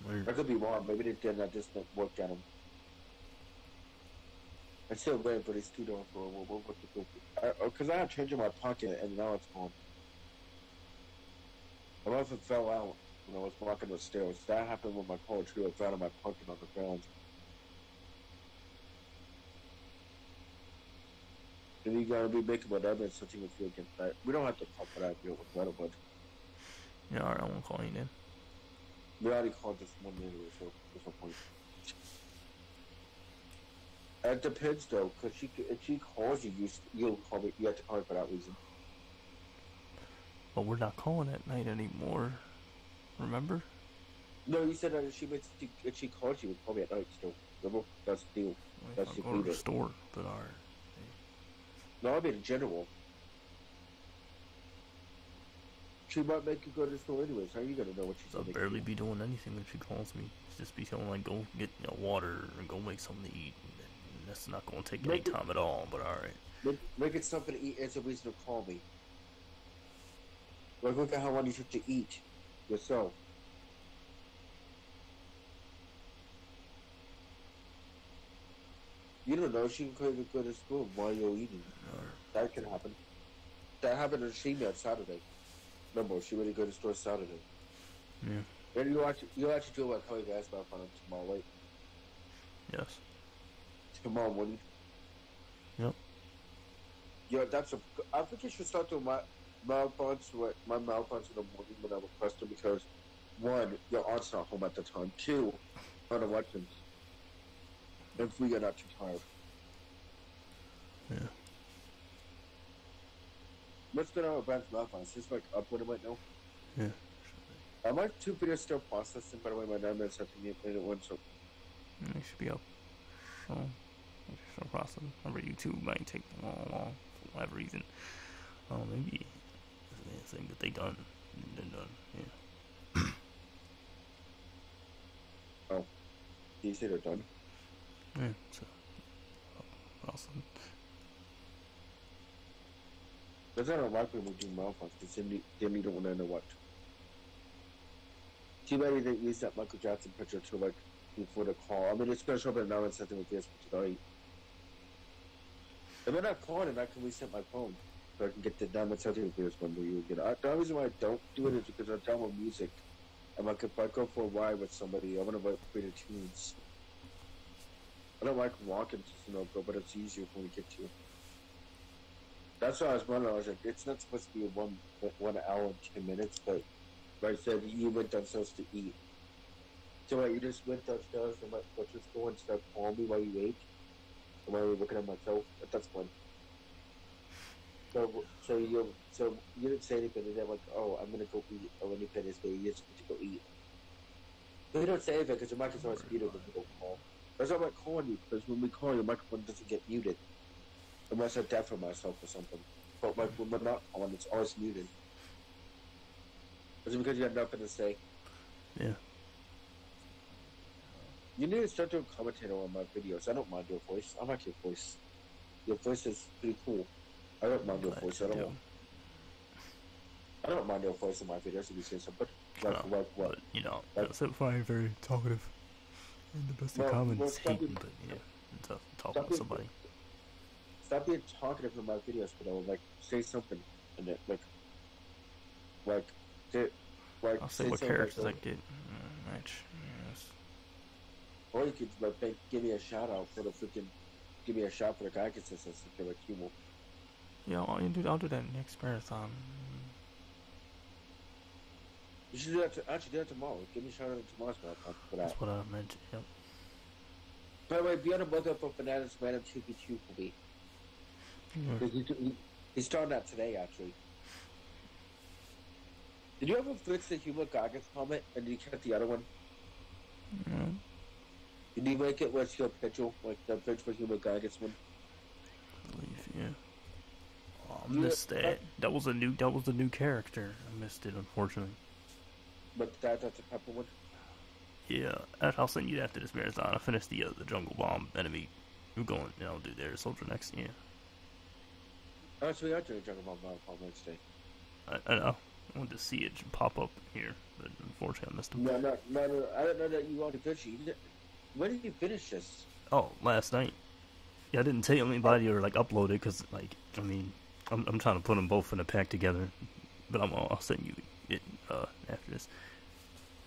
weird. I could be wrong. Maybe they did. I just work at them. I'm still waiting for these two dollars for what what what go. Because I, have change in my pocket and now it's gone. I it fell out when I was walking the stairs. That happened with my car too. It fell out of my pocket on the ground. And you gotta be making what that means something with you against that. We don't have to talk about that deal with Metal, but Yeah, alright, I won't call you then. we already called this one anyway, so there's no point. It depends though, because she if she calls you, you you'll call me. You have to call me for that reason. But we're not calling at night anymore. Remember? No, you said that if she makes if she calls you, you would call me at night still. Remember? That's the deal. Like, That's the the store, but alright. No, I mean in general. She might make you go to the store anyways. How are you gonna know what she's I'll barely be doing anything when she calls me. Just be telling like go get you know, water and go make something to eat. And that's not gonna take any it- time at all. But alright. Make, make it something to eat as a reason to call me. Like, look at how long you took to eat yourself. You don't know. She can call go to school while you're eating. That can happen. That happened to Shimi on Saturday. Remember, she really go to store Saturday. Yeah. And you actually, you actually do what Kelly basketball on tomorrow, right? Yes. Tomorrow morning. Yep. Yeah, that's a. I think you should start doing my marathons. What my marathons in the morning when I'm requested because one, your aunt's not home at the time. Two, on elections. And three, you're not too tired. Yeah. What's going on with Ben's marathons? He's like uploading right now. Yeah. Are my two videos still processing? By the way, my nine minutes after me minute one. So Mm, It should be up. So, so process. Remember, YouTube might take long, long for whatever reason. Oh, maybe. Yeah, saying that they done. They're done. Yeah. you say they're done. Yeah. So, awesome. That's not when we do because then you, then you don't want to know what. Too bad you didn't use that Michael Jackson picture to like before the call. I mean, it's gonna show up in now and something with this tonight. If I'm not calling I can reset my phone so I can get the diamond setting videos when you get it. The reason why I don't do it is because I download music. And like if I go for a ride with somebody, I want to play the tunes. I don't like walking to Sunoco, but it's easier when we get to. That's why I was wondering. I was like, it's not supposed to be one one hour and ten minutes, but like I said, you went downstairs to eat. So like, you just went downstairs and like, let's just go and start calling me while you ate, and while you're looking at myself. But that's fun. So so you so you didn't say anything, and then like, oh, I'm gonna go eat. Or when you finish, but you just need to go eat. But you don't say anything because your microphone's muted when you don't call. That's why I'm not calling you because when we call, your microphone doesn't get muted. Unless I deafen myself or something. But like when we're not on, it's always muted. Is it because you have nothing to say? Yeah. You need to start doing commentator on my videos. I don't mind your voice. I like your voice. Your voice is pretty cool. I don't mind your voice you at do. all. I don't mind your voice in my videos if you say something. Like, No, like what? But you know, Like- except for I'm very talkative. And the best of Well, comments well, stop hating, being- but yeah, it's tough to talk being- somebody. Stop being talkative in my videos, but I'll like say something in it, like, like, say- like. I'll say say what characters I like, get. Mm, match. Yes. Or you could like make, give me a shout out for the freaking, give me a shout for the guy consistency like Humo. Yeah, I'll do. I'll do that next marathon. You should do that. To, actually, do that tomorrow. Give me a shout out tomorrow's marathon for that. That's what I meant. Yep. By the way, be on the lookout for Bananas Random 2v2 for me. Yeah. 'Cause He, he, he's starting that today, actually. Did you ever fix the Humo Goggins helmet and you kept the other one? Yeah. Did you make it with your picture, like the picture for Humo Goggins one? I believe. Yeah. Oh, I Yeah, missed that- that. That was a new. That was a new character. I missed it, unfortunately. But that, that's a pepper one. Yeah, I'll send you after this marathon. I finished the uh, the jungle bomb enemy. We're going. You know, do their soldier next. Yeah. Oh, so we are doing Jungle Bomb Marathon Wednesday. I, I know. I wanted to see it pop up here, but unfortunately I missed it. No, no, no, no. I don't know that you wanted to finish it. When did you finish this? Oh, last night. Yeah, I didn't tell anybody or like upload it because, like, I mean, I'm I'm trying to put them both in a pack together, but I'm I'll send you uh after this.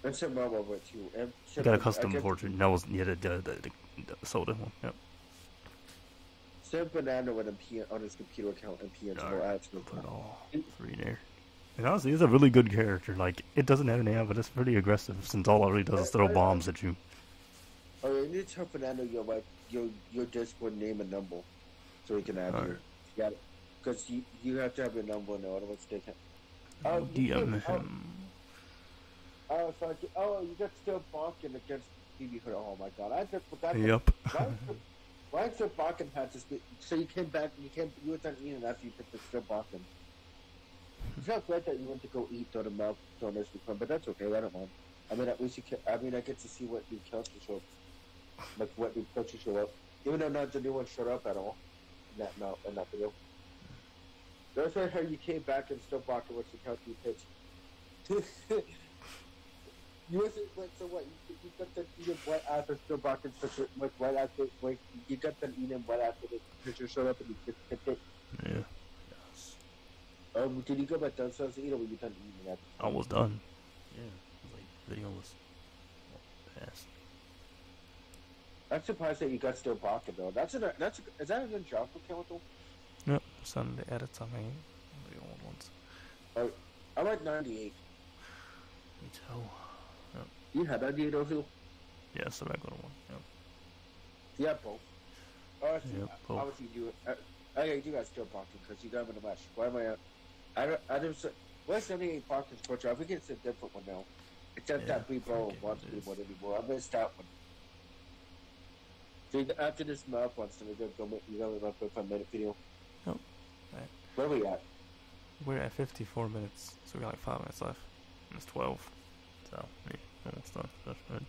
And send Mom over it too. And I got a custom I portrait. That was yeah the the the, the, one. Yep. Send Banana with on his computer account and PN to Alright, go add to Put it all three there. And honestly, he's a really good character. Like, it doesn't have an AI, but it's pretty aggressive since all it really does is throw bombs at you. Oh, you need to tell Fernando your like your your Discord name and number, so he can add Alright. you. Yeah, because you you have to have your number in order to take it. Oh, DM oh, him. Oh, so I oh, you got still bonking against TV Hood. Oh my god, I just forgot. that- Yep. Why, why still bonking had to speak? So you came back, you came, you were done eating after you picked the still bonking. It's not great that you went to go eat during the mouth this weekend, but that's okay. I don't mind. I mean, at least you can, I mean, I get to see what new characters show up, like what new coaches show up, even though not the new one showed up at all in that no, in that video. That's right how you came back and still bonking with the character you pitched. You wasn't like so what? You, you got the Eden right after still blocking such a like right after like you got the Eden right after the picture showed up and you picked picked it. Yeah. Um, did you go back downstairs to eat or were you done eating that? Almost done. Yeah. Like, video was fast. I'm surprised that you got still blocking though. That's a that's a, is that a good job for Chemical? Yep. Some of the edits I made. The old ones. Oh, I like 98. Me too. You had 98 also? Yeah, it's the regular one. Yep. Yeah, both. Oh. Yep, both. Obviously, you. Uh, okay, you guys still parking because you got in the match. Why am I? At, I don't. I don't. What's 78 blocking scorcher? I think it's a different one now. It's not Yeah, that people forget wants what to it be is. one anymore. I missed that one. You- after this marathon, so we're gonna go. make- You're gonna make a minute video. Where we at? We're at 54 minutes, so we got like 5 minutes left. And it's 12. So, yeah, almost done. That's good.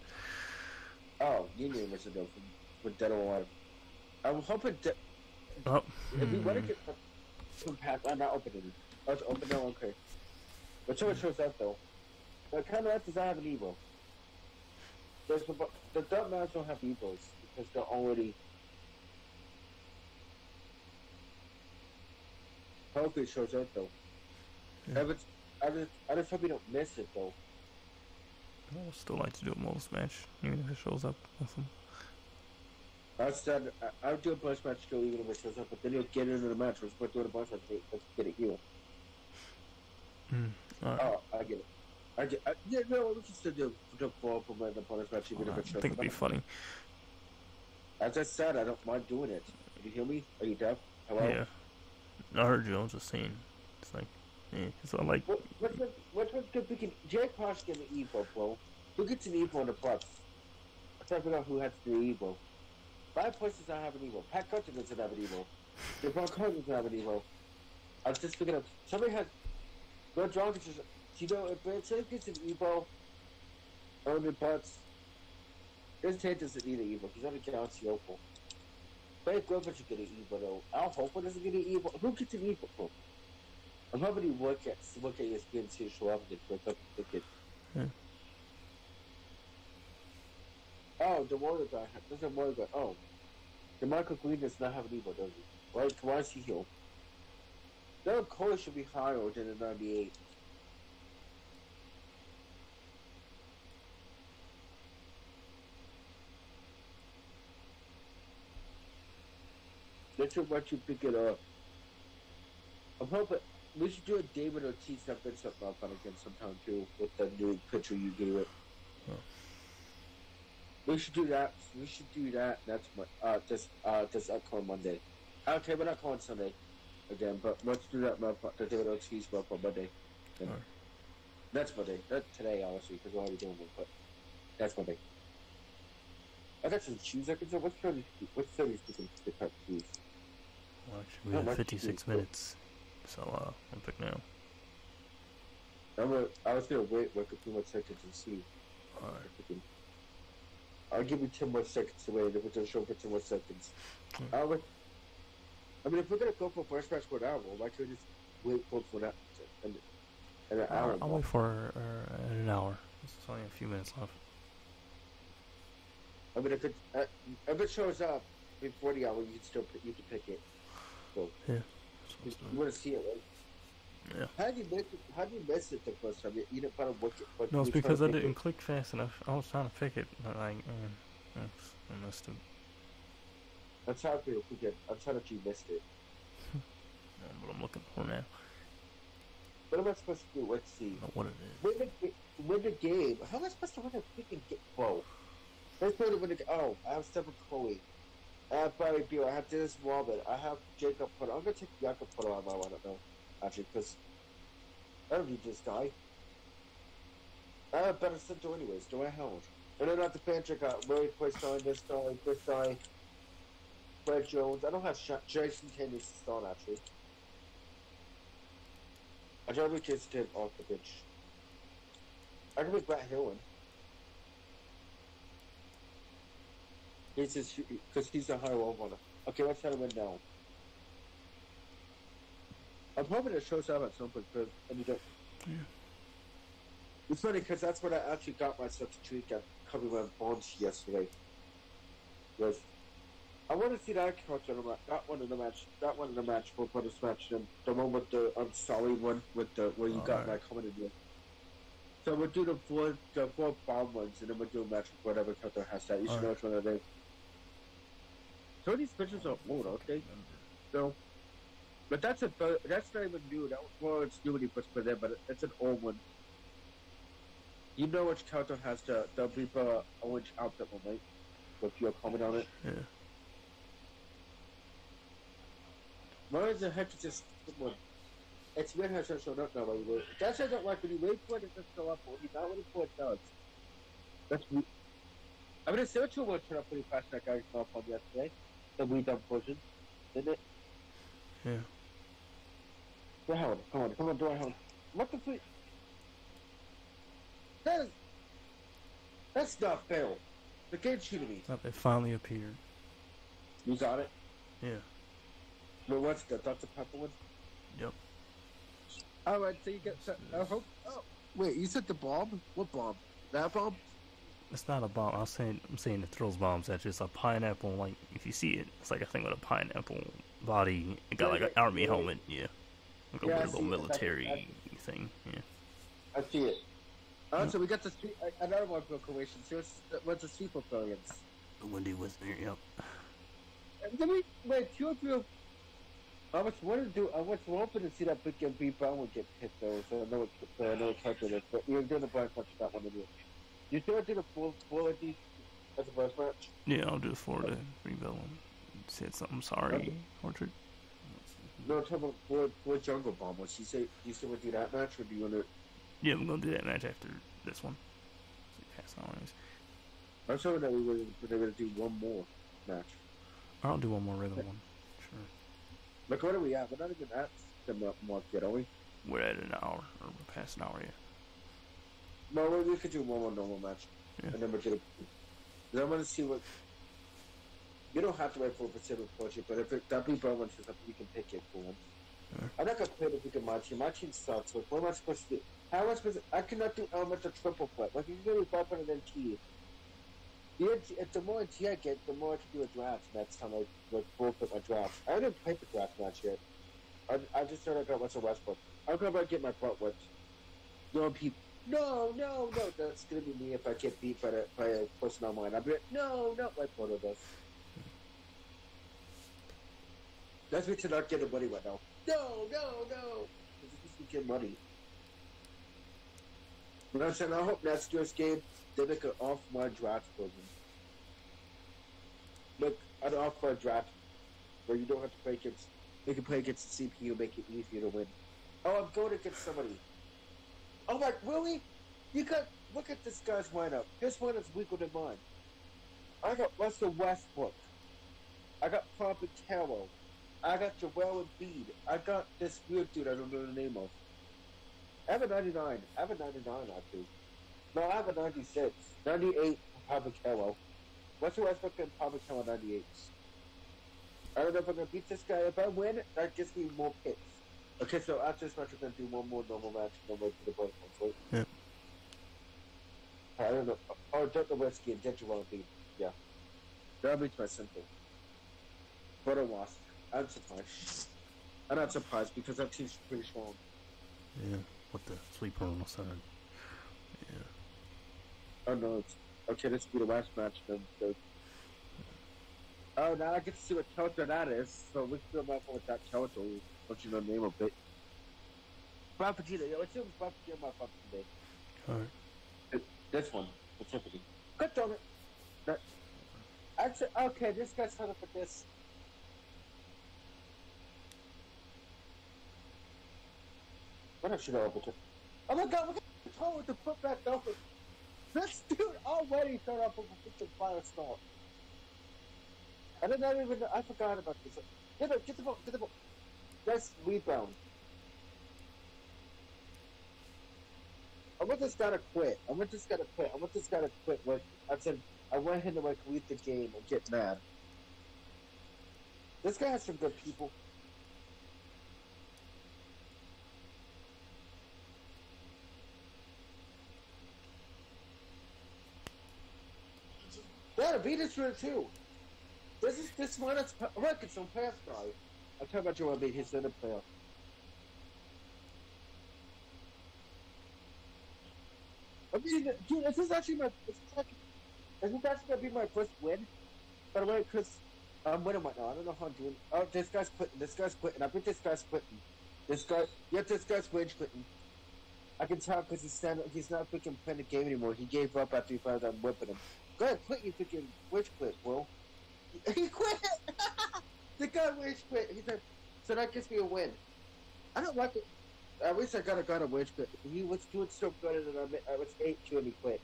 Oh, you knew Mr. From with Dead or Alive. I was hoping that Oh, if we want to hmm. get some pass, I'm not opening. it. Oh, it's open now. Okay. But so it shows up though. But kind of does not have an Evo. There's the the dump mounts don't have Evos because they're already. Hopefully it shows up though. Yeah. If it's, I just I just hope you don't miss it though. I would still like to do a most match, even if it shows up them. I said I, I would do a bunch match still even if it shows up, but then you'll get into the match. We're supposed to do a bunch match. Let's get it you. Mm. Alright. Oh, I get it. I get. I, yeah, no, we can still do do four for my opponent's match even if I it shows up. I think it'd up. be funny. As I said, I don't mind doing it. Can you hear me? Are you deaf? Hello? Yeah. I heard you, I was just saying. It's like, yeah, it's not like, What, what, what, what, what good we can, Jake Posh get an Evo, bro. Who gets an Evo in the? I'm trying to figure out who has the Evo. Five places I have an Evo. Pat Cutler doesn't have an Evo. Devon Carter doesn't have an Evo. I was just figuring out, somebody has, Drunkage is, you know, if Brad Safe gets an Evo on the butts, his Tate doesn't need an Evo. He's on the Galaxy Opal. Blake Griffin should get an Evo, though. Al Hofer doesn't get an Evo. Who gets an Evo, bro? I'm hoping you look at look at ESPN see show up and get picked up pick it. Yeah. Oh, the Warrior guy. There's a Warrior guy. Oh, the Michael Green does not have an Evo, does he? Right? Why is he here? Derek Cole should be higher than a 98. See what you pick it up. I'm hoping we should do a David Ortiz that Vincent up on again sometime too with the new picture you gave it. Huh. We should do that. We should do that next month. Uh, this uh this upcoming Monday. Okay, we're not calling Sunday again, but let's do that month. The David Ortiz month on Monday. That's Monday. Not today, obviously, because we're already doing it. But that's Monday. I got some shoes I can say. What's thirty? What's thirty speaking to the shoes? Well, actually, we have 56 minutes. So, uh, I'll pick now. I'm gonna, I was gonna wait like a few more seconds and see. Alright. if we can- I'll give you ten more seconds to wait. If it's a show for ten more seconds, Hmm. I'll wait. I mean, if we're gonna go for first match for an hour, why can't we just wait for for that and and an hour? I'll, I'll wait for uh, an hour. It's only a few minutes left. I mean, if it uh, if it shows up before the hour, you can still pick, you can pick it. So Yeah. you, So let's do you want to see it, right? it. Yeah. How did you miss it? How did you miss it the first time? You, didn't find a wicket, but No, it's you tried to because I didn't It. click fast enough. I was trying to pick it, but like, mm, oops, I missed it. I'm trying to forget. I'm trying to you missed it. That's what I'm looking for now. What am I supposed to do? Let's see. I don't what it is. Win the, win the game. How am I supposed to win a freaking game? Whoa. Let's play to win the game. Oh, I have Stephen Chloe. I have Barry Beal. I have Dennis Robin. I have Jacob Putter. I'm to take Jacob Putter on my don't know. Actually, because I don't need this guy. I have better center anyways. Do I Howard. And then after Patrick, I uh, Ray Quiston, this guy, this guy, Fred Jones. I don't have Jason Kennedy to start, actually. I don't have Jason off the bench. I can make Matt Hill in. Because he's a high roll runner. Okay, let's try to win now. I'm hoping it shows up at some point, but and you don't. Yeah. It's funny because that's what I actually got myself to tweet at Cumberland Bonds yesterday. Was I want to see that character in the match. That one in the match. That one in the match for Brothers match. And the one with the I'm sorry one with the where you got Alright. my comment in there. So we'll do the four the four bomb ones and then we'll do a match with whatever character has that. You should know which one it is. Some of these pictures are old, they? So, but that's a that's not even new. That was it's when he puts it in, but it's an old one. You know which character has the the Reaper orange outfit one, right? With your comment on it. Yeah. Why is the heck just one? It's weird how it's not showing up now. By the way, I don't like when you wait for it, it doesn't show up. When you not waiting for it, it does. That's weird. I mean, the Searcher one turned up pretty fast. That guy saw on yesterday. The we done version, didn't it? Yeah. Dwight Howard, come on, come on, Dwight Howard. What the fuck? That is, that's not fair. The game cheated me. Oh, it finally appeared. You got it? Yeah. Well, what's the Dr. Pepper one? Yep. Alright, so you get. So, I hope. Oh, wait, you said the bomb? What bomb? That bomb? It's not a bomb. I was saying, I'm saying it throws bombs at you. It's a pineapple. Like if you see it, it's like a thing with a pineapple body. It got like an army yeah. helmet. Yeah. Like a Yeah, weird little see it. That's- military that's- thing. Yeah. I see it. Oh, so we got the street. uh, Another one for Croatian. So it's, what's the street pavilions? The Wendy was there. Yep. And Then we wait two of you. I was wanting to do. I was hoping to see that big and B Brown would get hit though. So I know what so I know what character it is. But we were doing the blind match that one to do. You still do the full full of these as a first match? Yeah, I'll do the for the rebuild. Said something. Sorry, Orchard. No, I'm talking about for for Jungle Bomb. Was you say you still want to do that match, or do you want to? Yeah, I'm gonna do that match after this one. So pass on anyways. I'm hoping that we were they were to do one more match. I'll do one more regular one. Sure. Look, what are we at? We're not even at the mar- mark yet, are we? We're at an hour, or we're past an hour yet. No, we, could do one more normal match, Yeah. and then gonna. Then I'm gonna see what. You don't have to wait for a Pacific Portrait, but if it, that one shows up, we can pick it for one. I'm not gonna play the freaking my team. My team sucks. Like, what am I supposed to do? How am I supposed to? I cannot do elemental triple flip. Like, you can give me 500 NT. The, NT, the more NT I get, the more I can do a draft. That's how I like forfeit my draft. I didn't play the draft match yet. I, I just started I got Russell Westbrook. I'm gonna get my butt whipped. No people. No, no, no. That's gonna be me if I get beat by, the, by a person online. I'll be like, no, no, my photo does. That's me to not get money right now. No, no, no. This is to get money. But I'm saying, I hope next year's game they make an off my draft program. Look, an off my draft where you don't have to play against. You can play against the CPU, make it easier to win. Oh, I'm going against somebody. Oh my, really? You got look at this guy's lineup. His lineup's weaker than mine. I got Russell Westbrook. I got Pompatello. I got Joel Embiid. I got this weird dude I don't know the name of. I have a 99. I have a 99 actually. No, I have a 96. 98 for Pompatello. Russell Westbrook and Pompatello 98. I don't know if I'm gonna beat this guy. If I win, that gives me more picks. Okay, so after this match, we're gonna do one more normal match, and then we'll do the bonus one. Yeah. I don't know. Oh, Dirk Nowitzki and Ginger Embiid. Yeah. That makes my simple. But I lost. I'm surprised. I'm not surprised because that team's pretty strong. Yeah. What the sweeper on the side. Yeah. Oh no, it's okay. This will be the last match. Then, so. Oh, now I get to see what character that is. So we can go back with that character. Don't you know the name of it? Bob Vegeta. Yo, it's him. Bob Vegeta. My fucking day. Alright. This one, What's specifically. Good darn it. That, actually, okay, this guy's set up for this. What if she go over to? Oh my god, look at the toe with the foot back over. This dude already thought up with a freaking fire stall. I did not even, I forgot about this. Get the, get the ball, get the ball. That's rebound. I want this guy to quit. I want this guy to quit. I want this guy to quit. Like I said, I want him to like leave the game and get mad. This guy has some good people. Yeah, beat is true too. This is this one. It's look, it's some guy. I'm talking about Joel Embiid. He's in the playoff. I mean, dude, this is actually my. This is actually, this is actually gonna be my first win. By the way, because I'm winning right now. I don't know how I'm doing. Oh, this guy's quitting. This guy's quitting. I bet this guy's quitting. This guy, yep, this guy's rage quitting. I can tell because he's He's not freaking playing the game anymore. He gave up after he found out I'm whipping him. Go ahead, quit you freaking witch quit, bro. He quit. the guy witch quit. He said, so that gives me a win. I don't like it. I wish I got a got a witch quit. He was doing so good, and I, I was eight two, and he quit.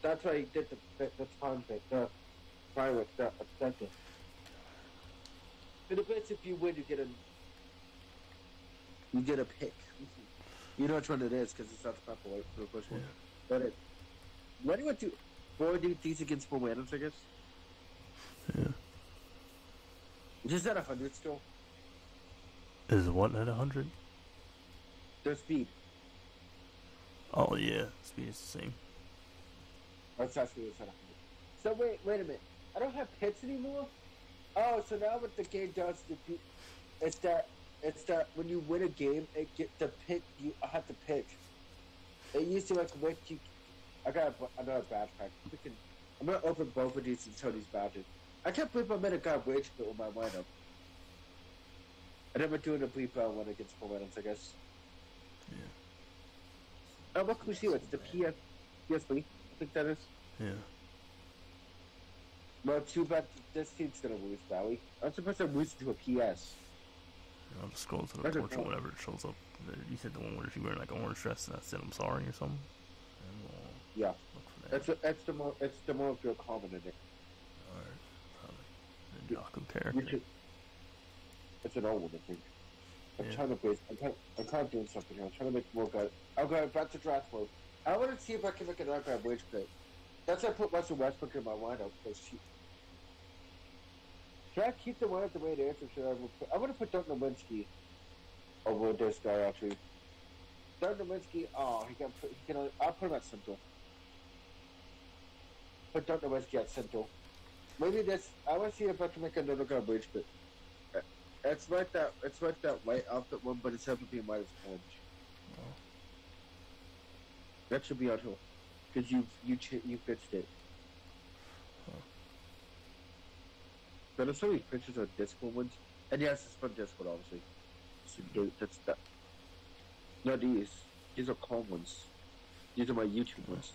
That's why he did the the, the time thing, the fireworks, the obsession. In the bits, if you win, you get a you get a pick. You know which one it is because it's not the proper way for the first one. Yeah. But it. What do you want to? Four DTs against four randoms, I guess. Yeah. Just that a hundred still. Is what at 100? Their speed. Oh, yeah. Speed is the same. That's actually it's at a hundred. So wait, wait a minute. I don't have pits anymore. Oh, so now what the game does to be, it's that it's that when you win a game, it get the pick. You have to pick. It used to like make you. I got a, another badge pack. Freaking- I'm gonna open both of these and show these badges. I can't believe I made a guy rage quit with my lineup. I never doing a brief uh, when it gets full items, I guess. Yeah. Oh, what can we see? It's the PS, PS3. I think that is. Yeah. Well, too bad this team's gonna lose, Valley. I'm surprised losing to a PS. I'll just scroll to the That's a cool. whenever it shows up. You said the one where if you wear like orange dress and I said I'm sorry or something. Yeah, look for that. that's a, that's the more it's the more feel common in it. Alright. The Yaku You character. It's an old one, I think. I'm Yeah. trying to base. I'm trying. I'm kind of doing something here. I'm trying to make more guys. I'll go back to draft mode. I want to see if I can make an archive wage pit. That's why I put Russell Westbrook in my lineup because she. Should I keep the lineup the way it is, or should I? Put, I want to put Dirk Nowitzki. over this guy actually. Dirk Nowitzki, oh, he can put, he can. I'll put him at center. Put Dirk Nowitzki at center. Maybe that's. I want to see if I can make another kind of bridge, but uh, it's like that. It's like that white outfit one, but it's have to be minus orange. Oh. That should be on here, because you you ch- you fixed it. Huh. But there's so many pictures of Discord ones, and yes, it's from Discord, obviously. So th- that's that. No, these. These are calm ones. These are my YouTube ones.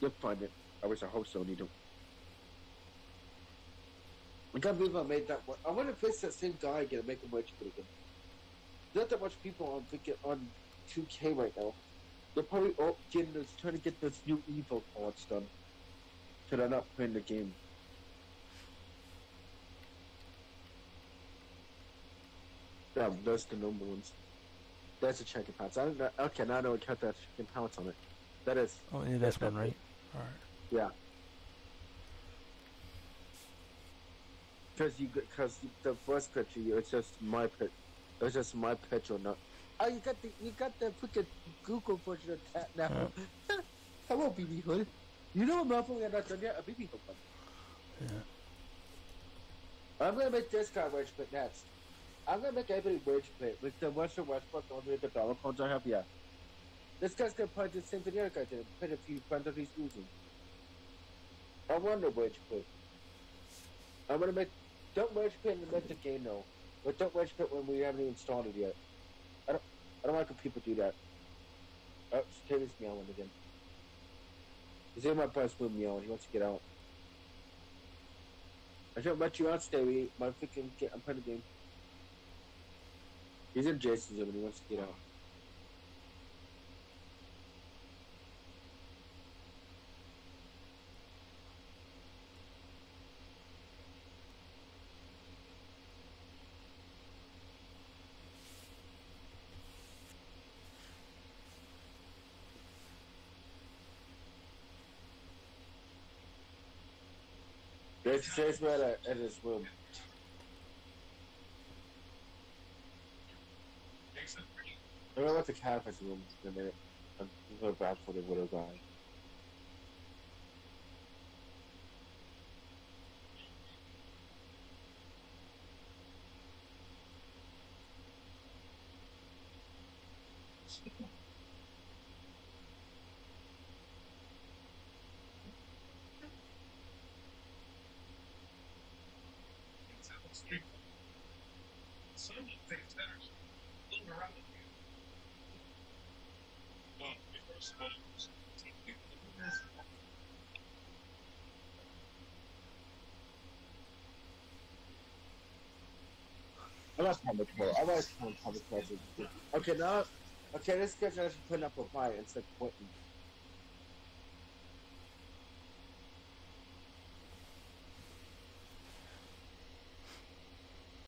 You'll find it. I wish I hope so, Nito. I can't believe I made that one. I wonder if it's that same guy again and make him rich again. There's not that much people on on 2K right now. They're probably all getting this, trying to get this new evil cards done. So they're not playing the game. Yeah, those the normal ones. That's a chicken pounce. I don't know. Okay, now I know what cut that chicken pounce on it. That is, Oh, yeah, that's one, right? All right. yeah. Because you, because the first picture, you- it's just my pic. It's just my picture, not. Oh, you got the, you got the freaking Google version of that now. Hello, BB Hood. You know I'm not only not done yet. A BB Hood one. Yeah. I'm gonna make this guy rage quit next. I'm gonna make everybody rage quit with the Western Westbrook on the dollar coins I have. Yeah. This guy's gonna play the same other guy did. Put a few friends of he's losing. I wonder rage quit. I'm gonna make don't rage quit in the mid game though, but don't rage quit when we haven't even started yet. I don't I don't like when people do that. Oh, Taylor's meowing again. He's in my bus with meowing. He wants to get out. I should let you out, Stevie. My freaking I'm playing the game. He's in Jason's room and he wants to get out. There's Jason at, a- at his room. I'm gonna let the cat room in a minute. I'm gonna for the widow guy. I lost public more. I lost more public presence. Okay, now, okay, this guy's actually putting up a fight instead of quitting.